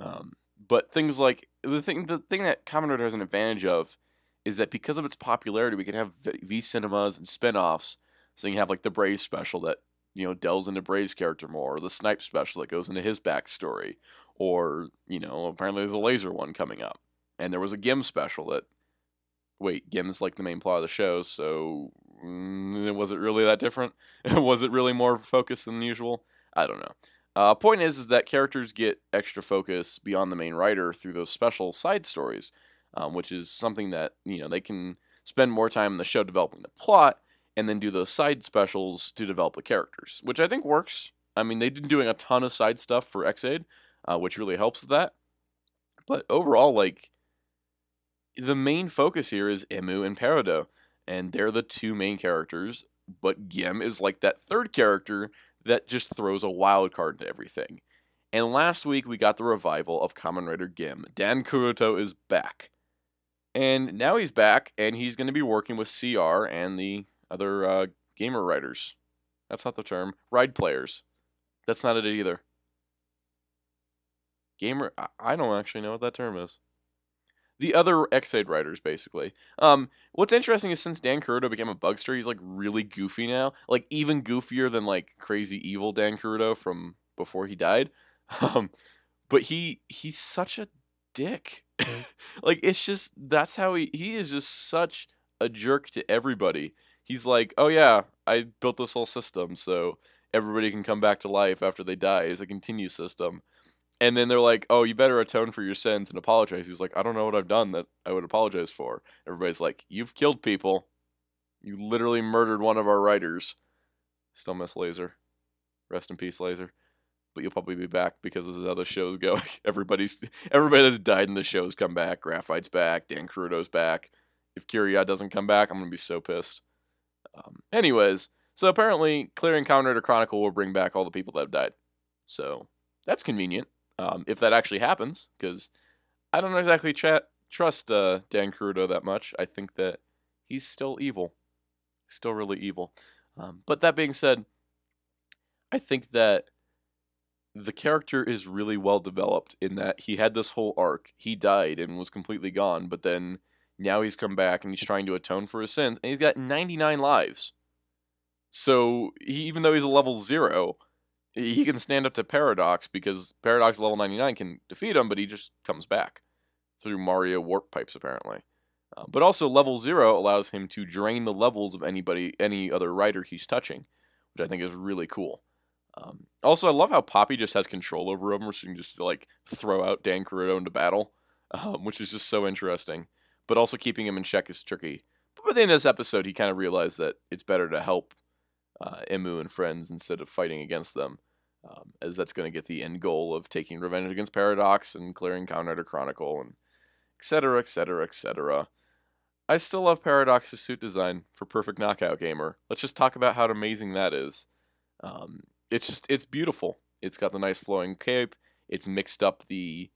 Um, But things like the thing the thing that Rider has an advantage of is that because of its popularity, we can have V, cinemas and spin-offs. So you have like the Brave special that you know delves into Brave's character more, or the Snipe special that goes into his backstory, or you know apparently there's a Laser one coming up, and there was a Genm special that. Wait, Genm's like the main plot of the show, so was it really that different? [LAUGHS] was it really more focused than usual? I don't know. Uh, point is, is that characters get extra focus beyond the main rider through those special side stories, um, which is something that you know they can spend more time in the show developing the plot, and then do those side specials to develop the characters, which I think works. I mean, they've been doing a ton of side stuff for Ex-Aid, uh, which really helps with that. But overall, like the main focus here is Emu and Parad, and they're the two main characters. But Genm is like that third character that just throws a wild card into everything. And last week we got the revival of Kamen Rider Genm. Dan Kuroto is back. And now he's back, and he's going to be working with CR and the other uh, gamer riders. That's not the term. Ride players. That's not it either. Gamer. I don't actually know what that term is the other Ex-Aid riders, basically. Um, what's interesting is since Dan Kuroto became a bugster, he's like really goofy now, like even goofier than like crazy evil Dan Kuroto from before he died. [LAUGHS] Um, but he he's such a dick. [LAUGHS] like it's just that's how he he is just such a jerk to everybody. He's like, oh yeah, I built this whole system so everybody can come back to life after they die. It's a continue system. And then they're like, "Oh, you better atone for your sins and apologize." He's like, "I don't know what I've done that I would apologize for." Everybody's like, "You've killed people. You literally murdered one of our riders." Still miss Laser. Rest in peace, Laser. But you'll probably be back because this is how the shows [LAUGHS] go, everybody's everybody that's died in the shows come back. Graphite's back. Dan Kuroto's back. If Kiriya doesn't come back, I'm gonna be so pissed. Um, anyways, so apparently, Clearing Kamen Rider Chronicle will bring back all the people that have died. So that's convenient um, if that actually happens, because I don't exactly tra- trust uh, Dan Kuroto that much. I think that he's still evil, still really evil. Um, but that being said, I think that the character is really well developed in that he had this whole arc. He died and was completely gone, but then now he's come back and he's trying to atone for his sins, and he's got 99 lives. So he, even though he's a level zero, he can stand up to Paradox because Paradox level 99 can defeat him, but he just comes back through Mario warp pipes apparently. Uh, but also level 0 allows him to drain the levels of anybody any other rider he's touching, which I think is really cool. Um, also, I love how Poppy just has control over him, so you can just like throw out Dan Kuroto into battle, [LAUGHS] um, which is just so interesting. But also keeping him in check is tricky. But by the end of this episode, he kind of realized that it's better to help uh, Emu and friends instead of fighting against them, um, as that's going to get the end goal of taking revenge against Paradox and clearing Rider Chronicle and etc. etc. etc. I still love Paradox's suit design for Perfect Knockout Gamer. Let's just talk about how amazing that is. Um, it's just it's beautiful. It's got the nice flowing cape. It's mixed up the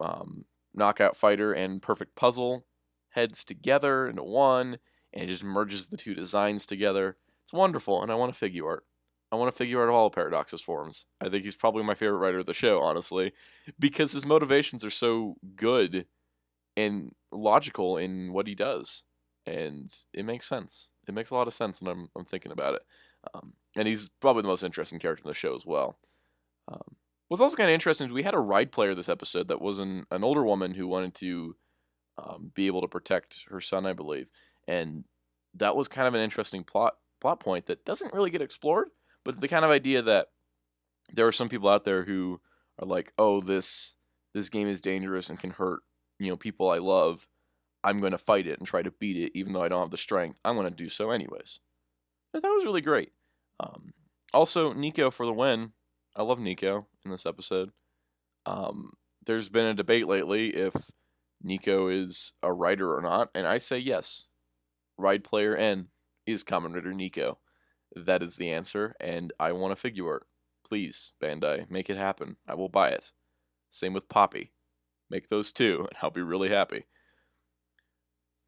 um, knockout fighter and perfect puzzle heads together into one, and it just merges the two designs together. It's wonderful, and I want a figure art. I want a figure art of all Paradox's forms. I think he's probably my favorite rider of the show, honestly, because his motivations are so good and logical in what he does, and it makes sense. It makes a lot of sense when I'm I'm thinking about it. Um, and he's probably the most interesting character in the show as well. Um, what's also kind of interesting is we had a ride player this episode that was an, an older woman who wanted to um, be able to protect her son, I believe, and that was kind of an interesting plot plot point that doesn't really get explored, but it's the kind of idea that there are some people out there who are like, "Oh, this this game is dangerous and can hurt, you know, people I love. I'm going to fight it and try to beat it even though I don't have the strength. I'm going to do so anyways." But that was really great. Um, also, Nico for the win. I love Nico in this episode. Um, there's been a debate lately if Nico is a rider or not, and I say yes. Ride player N is Kamen Rider Nico. That is the answer, and I want a figure art. Please, Bandai, make it happen. I will buy it. Same with Poppy. Make those two, and I'll be really happy.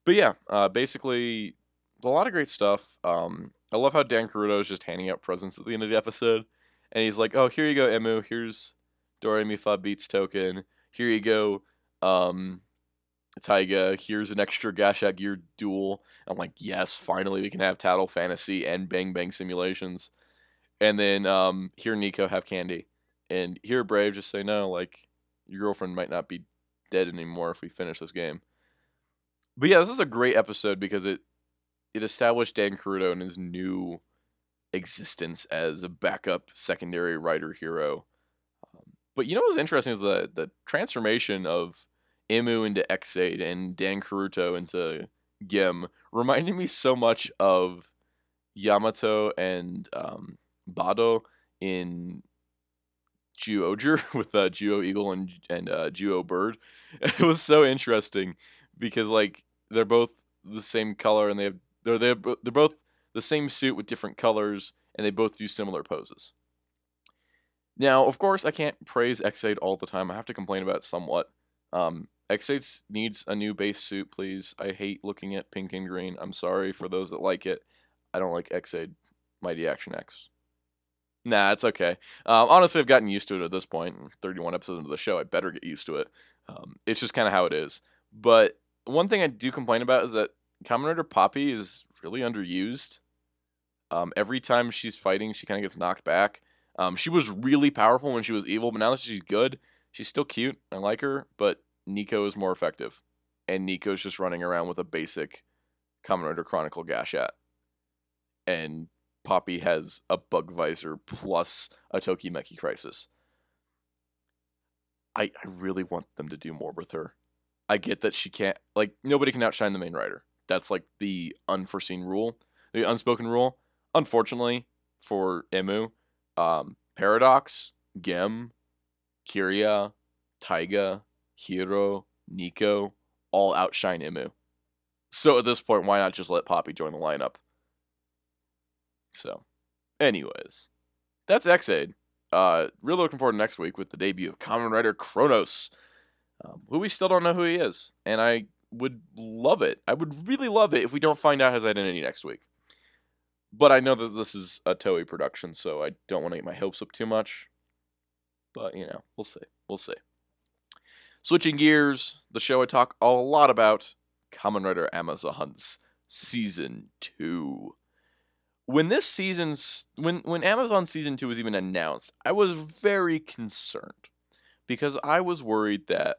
But yeah, uh, basically, a lot of great stuff. Um, I love how Dan Kuroto is just handing out presents at the end of the episode, and he's like, "Oh, here you go, Emu. Here's Doremi Fa Beats token. here you go. Um, Taiga, here's an extra Gashat Gear Dual. I'm like, yes, finally we can have Taddle Fantasy and Bang Bang simulations. And then um, here Nico have Candy. And here Brave just say, no, like, your girlfriend might not be dead anymore if we finish this game. But yeah, this is a great episode because it it established Dan Kuroto in his new existence as a backup secondary rider hero. Um, but you know what's interesting is the the transformation of Emu into Ex-Aid and Dan Kuroto into Genm reminded me so much of Yamato and um, Bado in Zyuohger [LAUGHS] with uh, Zyuoh Eagle and and uh, Zyuoh Bird. [LAUGHS] It was so interesting because like they're both the same color and they have they're they're they're both the same suit with different colors and they both do similar poses. Now, of course, I can't praise Ex-Aid all the time. I have to complain about it somewhat. Um, Ex-Aid needs a new base suit, please. I hate looking at pink and green. I'm sorry for those that like it. I don't like Ex-Aid Mighty Action X. Nah, it's okay. Um, honestly, I've gotten used to it at this point. 31 episodes into the show, I better get used to it. Um, it's just kind of how it is. But one thing I do complain about is that Rider Poppy is really underused. Um, every time she's fighting, she kind of gets knocked back. Um, she was really powerful when she was evil, but now that she's good, she's still cute. I like her, but Nico is more effective. And Nico's just running around with a basic Kamen Rider Chronicle Gashat. And Poppy has a bug visor plus a Tokimeki crisis. I, I really want them to do more with her. I get that she can't like nobody can outshine the main rider. That's like the unforeseen rule, the unspoken rule. Unfortunately for Emu, um, Paradox, Genm, Kiriya, Taiga, Hiro, Nico all outshine Emu. So at this point, why not just let Poppy join the lineup? So, anyways, that's Ex-Aid. Uh, really looking forward to next week with the debut of Kamen Rider Kronos, um, who we still don't know who he is, and I would love it. I would really love it if we don't find out his identity next week. But I know that this is a Toei production, so I don't want to get my hopes up too much. But you know, we'll see. We'll see. Switching gears, the show I talk a lot about, Kamen Rider Amazons Season 2 when this season's when when Amazon season 2 was even announced, I was very concerned because I was worried that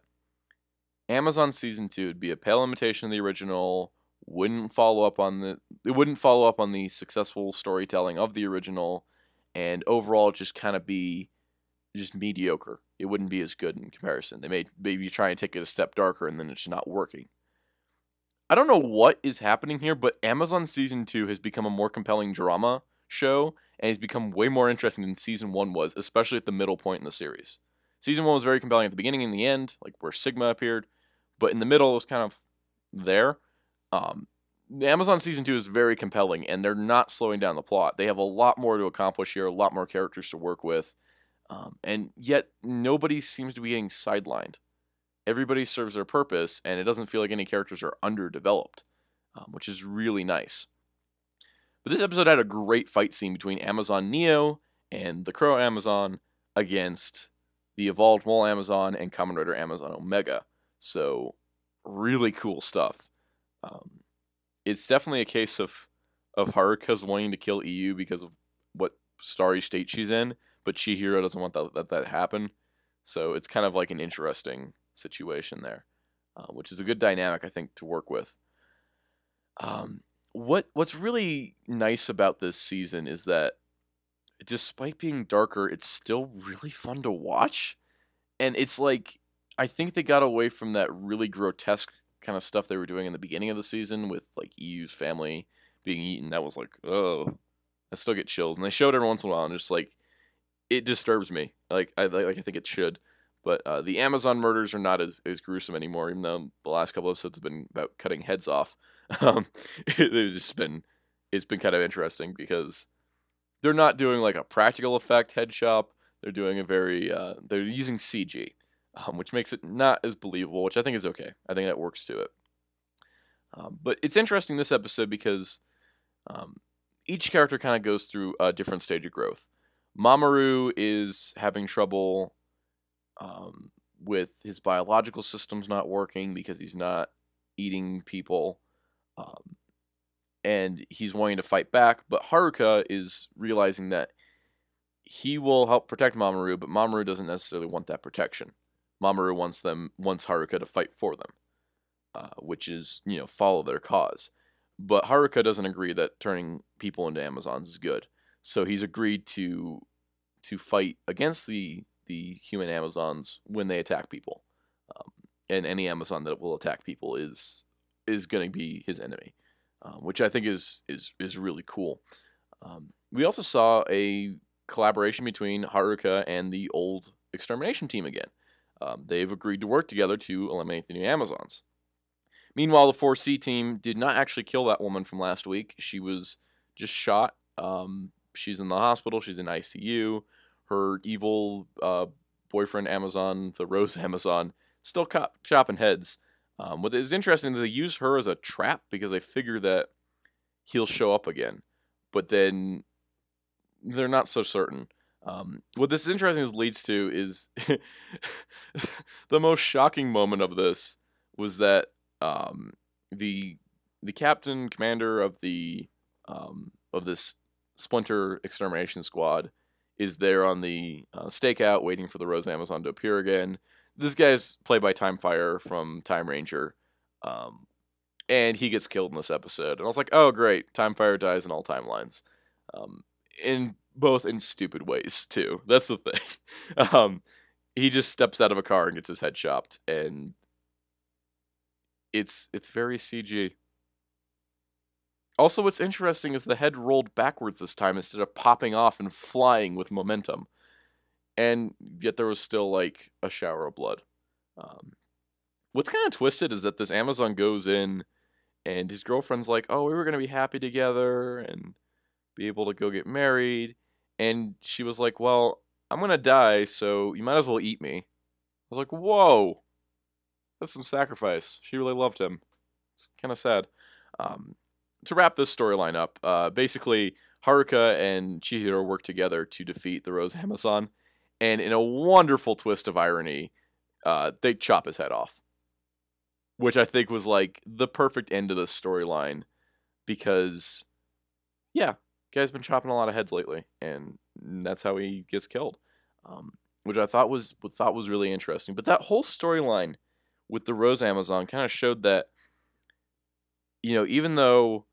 Amazon season 2 would be a pale imitation of the original, wouldn't follow up on the it wouldn't follow up on the successful storytelling of the original and overall just kind of be just mediocre. It wouldn't be as good in comparison. They may maybe try and take it a step darker and then it's not working. I don't know what is happening here, but Amazon season two has become a more compelling drama show and has become way more interesting than season one was, especially at the middle point in the series. Season one was very compelling at the beginning and the end, like where Sigma appeared, but in the middle it was kind of there. Um, Amazon season two is very compelling, and they're not slowing down the plot. They have a lot more to accomplish here, a lot more characters to work with, um, and yet nobody seems to be getting sidelined everybody serves their purpose, and it doesn't feel like any characters are underdeveloped, um, which is really nice. But this episode had a great fight scene between Amazon Neo and the Crow Amazon against the Evolved Mole Amazon and Kamen Rider Amazon Omega. So, really cool stuff. Um, it's definitely a case of of Haruka's wanting to kill Iyu because of what starry state she's in, but Chihiro doesn't want that that, that happen. So it's kind of like an interesting situation there, uh, which is a good dynamic I think to work with. Um, what what's really nice about this season is that despite being darker, it's still really fun to watch, and it's like I think they got away from that really grotesque kind of stuff they were doing in the beginning of the season with like Iyu's family being eaten. That was like, oh, I still get chills, and they showed it every once in a while, and just like it disturbs me. Like I like I think it should. But uh, the Amazon murders are not as, as gruesome anymore, even though the last couple episodes have been about cutting heads off. [LAUGHS] Um, it's just been it's been kind of interesting because they're not doing like a practical effect head shop. They're doing a very uh, they're using CG, um, which makes it not as believable, which I think is okay. I think that works to it. Um, but it's interesting this episode because um, each character kind of goes through a different stage of growth. Mamoru is having trouble um, with his biological systems not working because he's not eating people. Um, and he's wanting to fight back, but Haruka is realizing that he will help protect Mamoru, but Mamoru doesn't necessarily want that protection. Mamoru wants them wants Haruka to fight for them, uh, which is you know follow their cause. But Haruka doesn't agree that turning people into Amazons is good, so he's agreed to to fight against the the human Amazons when they attack people, um, and any Amazon that will attack people is is going to be his enemy, um, which I think is is is really cool. Um, we also saw a collaboration between Haruka and the old extermination team again. Um, they've agreed to work together to eliminate the new Amazons. Meanwhile, the 4C team did not actually kill that woman from last week. She was just shot. Um, she's in the hospital. She's in ICU. Her evil uh, boyfriend Amazon, the Rose [LAUGHS] Amazon, still cop- chopping heads. Um, what is interesting is they use her as a trap because they figure that he'll show up again, but then they're not so certain. Um, what this is interesting is leads to is [LAUGHS] the most shocking moment of this was that um, the the captain commander of the um, of this splinter extermination squad is there on the uh, stakeout waiting for the Rose Amazon to appear again. This guy's played by Timefire from Time Ranger. Um, and he gets killed in this episode. And I was like, oh, great. Timefire dies in all timelines. Um, in both in stupid ways, too. [LAUGHS] That's the thing. [LAUGHS] um, he just steps out of a car and gets his head chopped. And it's it's very CG. Also, what's interesting is the head rolled backwards this time instead of popping off and flying with momentum. And yet there was still like a shower of blood. Um, what's kind of twisted is that this Amazon goes in and his girlfriend's like, oh, we were going to be happy together and be able to go get married. And she was like, well, I'm going to die, so you might as well eat me. I was like, whoa, that's some sacrifice. She really loved him. It's kind of sad. Um, to wrap this storyline up, uh, basically Haruka and Chihiro work together to defeat the Rose Amazon, and in a wonderful twist of irony, uh, they chop his head off, which I think was like the perfect end to the storyline, because, yeah, guy's been chopping a lot of heads lately, and that's how he gets killed, um, which I thought was thought was really interesting. But that whole storyline with the Rose Amazon kind of showed that, you know, even though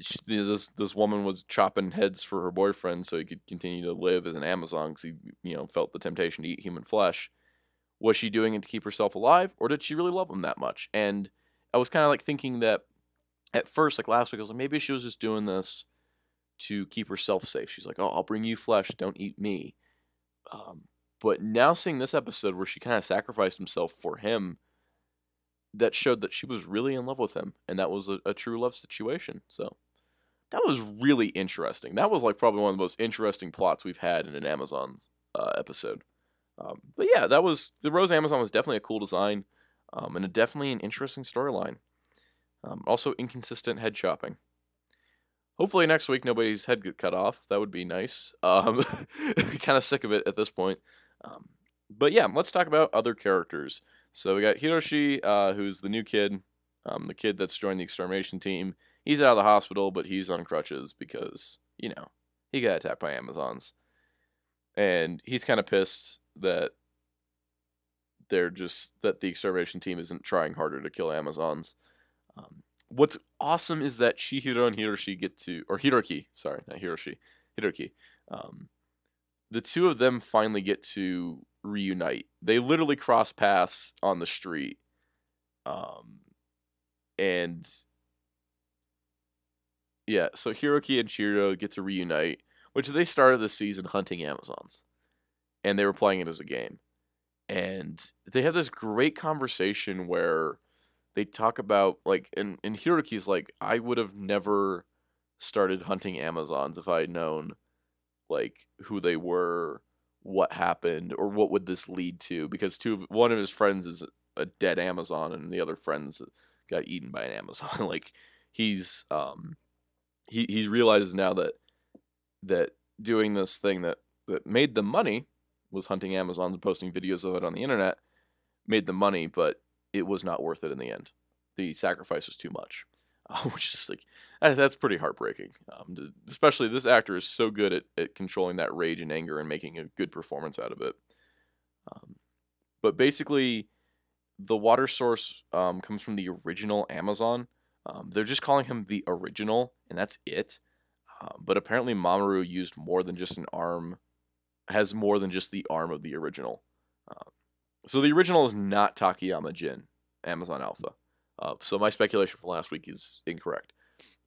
she, this this woman was chopping heads for her boyfriend so he could continue to live as an Amazon because he you know felt the temptation to eat human flesh. Was she doing it to keep herself alive, or did she really love him that much? And I was kind of like thinking that at first, like last week, I was like maybe she was just doing this to keep herself safe. She's like, "Oh, I'll bring you flesh, don't eat me." Um, but now seeing this episode where she kind of sacrificed himself for him that showed that she was really in love with him and that was a, a true love situation. So that was really interesting. That was like probably one of the most interesting plots we've had in an Amazon uh, episode. Um, but yeah, that was the Rose Amazon was definitely a cool design um, and a, definitely an interesting storyline. Um, also, inconsistent head chopping. Hopefully next week nobody's head get cut off. That would be nice. Um, [LAUGHS] kind of sick of it at this point. Um, but yeah, let's talk about other characters. So we got Hiroshi, uh, who's the new kid, um, the kid that's joined the extermination team. He's out of the hospital, but he's on crutches because, you know, he got attacked by Amazons. And he's kind of pissed that they're just, that the extermination team isn't trying harder to kill Amazons. Um, what's awesome is that Chihiro and Hiroshi get to, or Hiroki, sorry, not Hiroshi, Hiroki. Um, the two of them finally get to reunite. They literally cross paths on the street. Um and yeah, so Hiroki and Chihiro get to reunite, which they started the season hunting Amazons. And they were playing it as a game. And they have this great conversation where they talk about like and, and Hiroki's like, I would have never started hunting Amazons if I had known like who they were what happened or what would this lead to because two of, one of his friends is a dead amazon and the other friends got eaten by an amazon [LAUGHS] like he's um he he realizes now that that doing this thing that that made the money was hunting Amazons and posting videos of it on the internet, made the money, but it was not worth it in the end. The sacrifice was too much, [LAUGHS] which is like that's pretty heartbreaking. Um, especially this actor is so good at, at controlling that rage and anger and making a good performance out of it. Um, but basically, the water source um, comes from the original Amazon. Um, they're just calling him the original, and that's it. Um, but apparently, Mamoru used more than just an arm, has more than just the arm of the original. Um, so the original is not Takayama Jin, Amazon Alpha. Uh, so my speculation from last week is incorrect.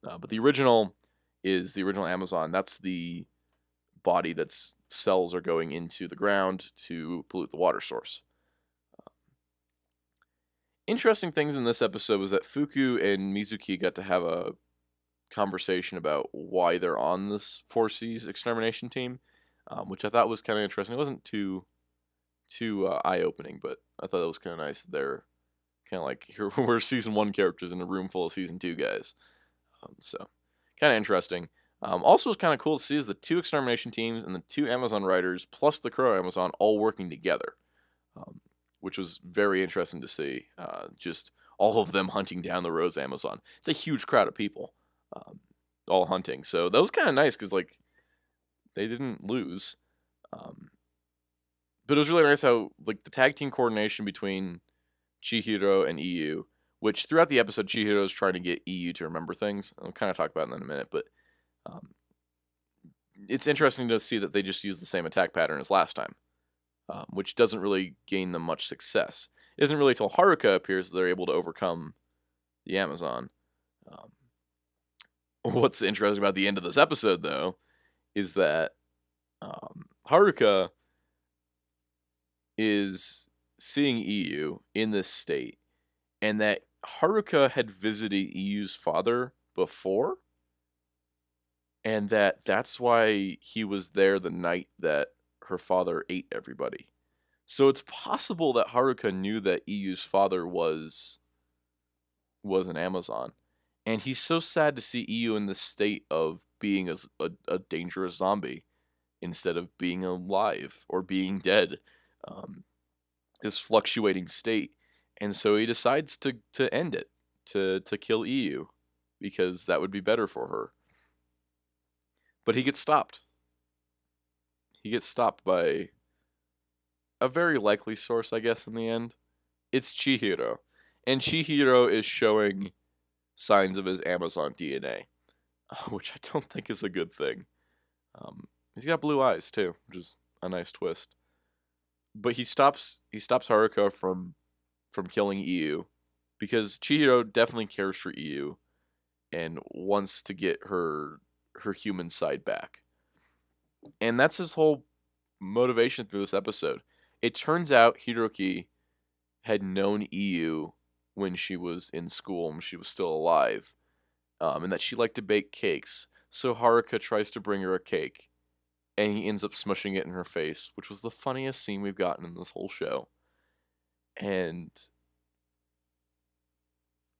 Uh, but the original is the original Amazon. That's the body that's cells are going into the ground to pollute the water source. Um, interesting things in this episode was that Fuku and Mizuki got to have a conversation about why they're on this 4C extermination team, um, which I thought was kind of interesting. It wasn't too too uh, eye opening, but I thought it was kind of nice. They're kind of like [LAUGHS] here we're season one characters in a room full of season two guys, um, so kind of interesting. Um, also, was kind of cool to see is the two extermination teams and the two Amazon riders plus the Crow Amazon all working together, um, which was very interesting to see. Uh, just all of them hunting down the Rose Amazon. It's a huge crowd of people, um, all hunting. So that was kind of nice because like they didn't lose. Um, but it was really nice how like the tag team coordination between Chihiro and Iyu, which throughout the episode Chihiro is trying to get Iyu to remember things. I'll kind of talk about that in a minute, but um, it's interesting to see that they just use the same attack pattern as last time, um, which doesn't really gain them much success. It isn't really until Haruka appears that they're able to overcome the Amazon. Um, [LAUGHS] what's interesting about the end of this episode, though, is that um, Haruka is seeing Iyu in this state, and that Haruka had visited Iyu's father before, and that that's why he was there the night that her father ate everybody. So it's possible that Haruka knew that Iyu's father was was an Amazon. And he's so sad to see Iyu in the state of being a, a, a dangerous zombie instead of being alive or being dead um, this fluctuating state, and so he decides to to end it, to to kill Iyu, because that would be better for her. But he gets stopped. He gets stopped by a very likely source, I guess. In the end, it's Chihiro, and Chihiro is showing signs of his Amazon DNA, [LAUGHS] which I don't think is a good thing. Um, he's got blue eyes too, which is a nice twist but he stops he stops Haruka from from killing Iyu because Chihiro definitely cares for Iyu and wants to get her her human side back. And that's his whole motivation through this episode. It turns out Hiroki had known Iyu when she was in school and she was still alive, um, and that she liked to bake cakes. So Haruka tries to bring her a cake, and he ends up smushing it in her face, which was the funniest scene we've gotten in this whole show. And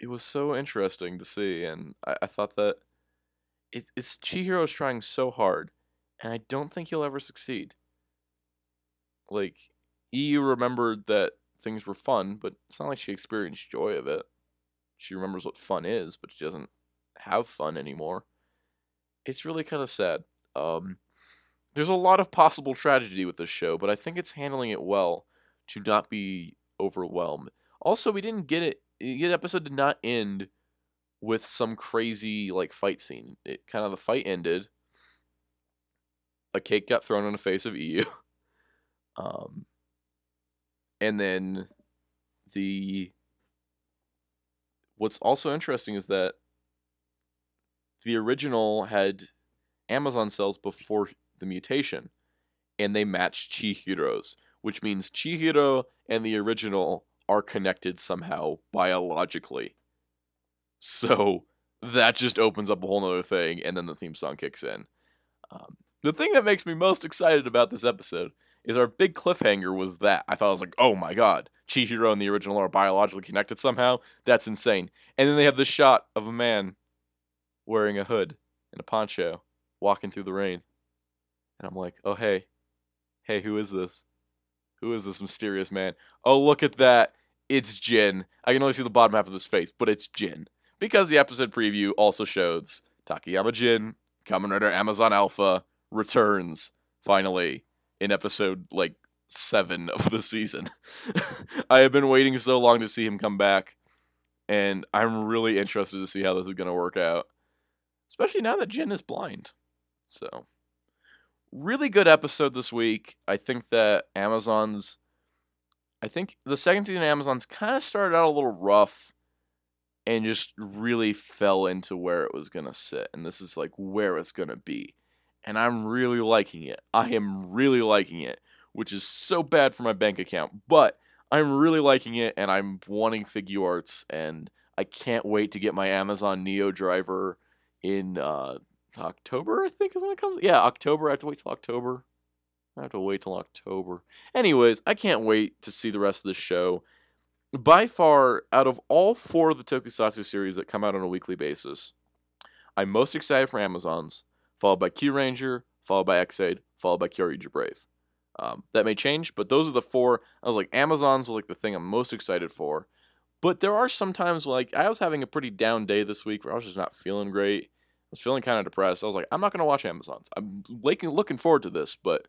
it was so interesting to see, and I, I thought that it's, it's Chihiro's trying so hard, and I don't think he'll ever succeed. Like, Iyu remembered that things were fun, but it's not like she experienced joy of it. She remembers what fun is, but she doesn't have fun anymore. It's really kind of sad. Um, there's a lot of possible tragedy with this show, but I think it's handling it well to not be overwhelmed. Also, we didn't get it. The episode did not end with some crazy like fight scene. It kind of the fight ended. A cake got thrown in the face of Iyu. [LAUGHS] um, and then the what's also interesting is that the original had Amazon cells before the mutation, and they match Chihiro's, which means Chihiro and the original are connected somehow biologically. So that just opens up a whole other thing, and then the theme song kicks in. Um, the thing that makes me most excited about this episode is our big cliffhanger was that. I thought I was like, oh my god, Chihiro and the original are biologically connected somehow? That's insane. And then they have this shot of a man wearing a hood and a poncho walking through the rain. And I'm like, oh, hey, hey, who is this? Who is this mysterious man? Oh, look at that. It's Jin. I can only see the bottom half of his face, but it's Jin. Because the episode preview also shows Takayama Jin, Kamen Rider Amazon Alpha, returns, finally, in episode, like, seven of the season. [LAUGHS] I have been waiting so long to see him come back, and I'm really interested to see how this is going to work out. Especially now that Jin is blind. So, really good episode this week. I think that Amazon's. I think the second season of Amazon's kind of started out a little rough and just really fell into where it was going to sit. And this is like where it's going to be. And I'm really liking it. I am really liking it, which is so bad for my bank account. But I'm really liking it and I'm wanting Figuarts. And I can't wait to get my Amazon Neo driver in uh, October, I think is when it comes. Yeah, October. I have to wait till October. I have to wait till October. Anyways, I can't wait to see the rest of this show. By far, out of all four of the Tokusatsu series that come out on a weekly basis, I'm most excited for Amazon's, followed by Kyuranger, followed by Ex-Aid, followed by Kyoryuger Brave. Um, that may change, but those are the four. I was like, Amazon's was like the thing I'm most excited for. But there are sometimes like I was having a pretty down day this week where I was just not feeling great was feeling kind of depressed. I was like, I'm not going to watch Amazons. I'm looking looking forward to this, but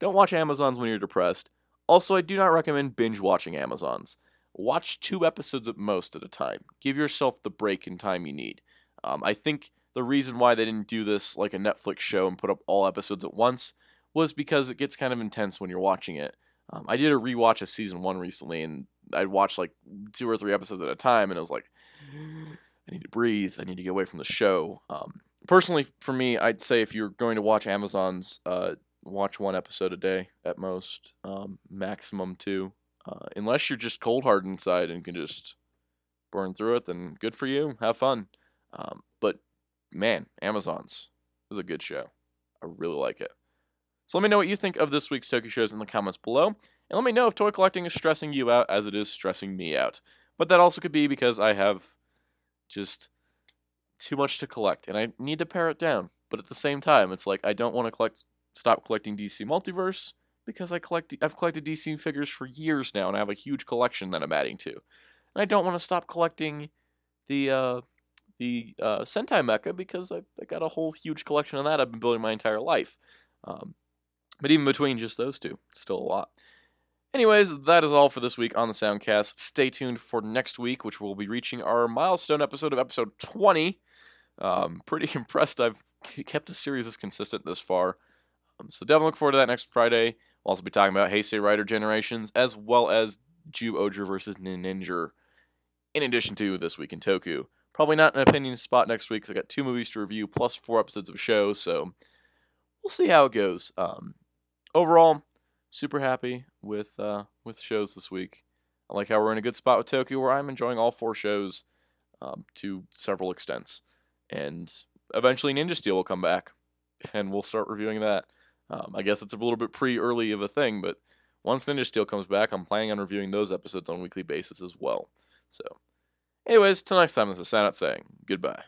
don't watch Amazons when you're depressed. Also, I do not recommend binge watching Amazons. Watch two episodes at most at a time. Give yourself the break and time you need. Um, I think the reason why they didn't do this like a Netflix show and put up all episodes at once was because it gets kind of intense when you're watching it. Um, I did a rewatch of season one recently, and I'd watch like two or three episodes at a time, and it was like, I need to breathe. I need to get away from the show. Um, personally, for me, I'd say if you're going to watch Amazon's, uh, watch one episode a day at most, um, maximum two. Uh, unless you're just cold hard inside and can just burn through it, then good for you. Have fun. Um, but man, Amazon's is a good show. I really like it. So let me know what you think of this week's Toku shows in the comments below. And let me know if toy collecting is stressing you out as it is stressing me out. But that also could be because I have just too much to collect, and I need to pare it down. But at the same time, it's like I don't want to collect, stop collecting DC Multiverse because I collect, I've collected DC figures for years now, and I have a huge collection that I'm adding to. And I don't want to stop collecting the uh, the uh, Sentai Mecha because I, I got a whole huge collection of that I've been building my entire life. Um, but even between just those two, still a lot. Anyways, that is all for this week on the Soundcast. Stay tuned for next week, which we'll be reaching our milestone episode of episode 20. Um, pretty [LAUGHS] impressed I've kept the series as consistent this far. Um, so definitely look forward to that next Friday. We'll also be talking about Heisei Rider Generations, as well as Zyuohger versus Ninja, in addition to This Week in Toku. Probably not an opinion spot next week, because I got two movies to review, plus four episodes of a show, so we'll see how it goes. Um, overall, super happy with uh, with shows this week. I like how we're in a good spot with Toku, where I'm enjoying all four shows um, to several extents, and eventually Ninja Steel will come back, [LAUGHS] and we'll start reviewing that. Um, I guess it's a little bit pre-early of a thing, but once Ninja Steel comes back, I'm planning on reviewing those episodes on a weekly basis as well. So, anyways, till next time, this is Soundout saying goodbye.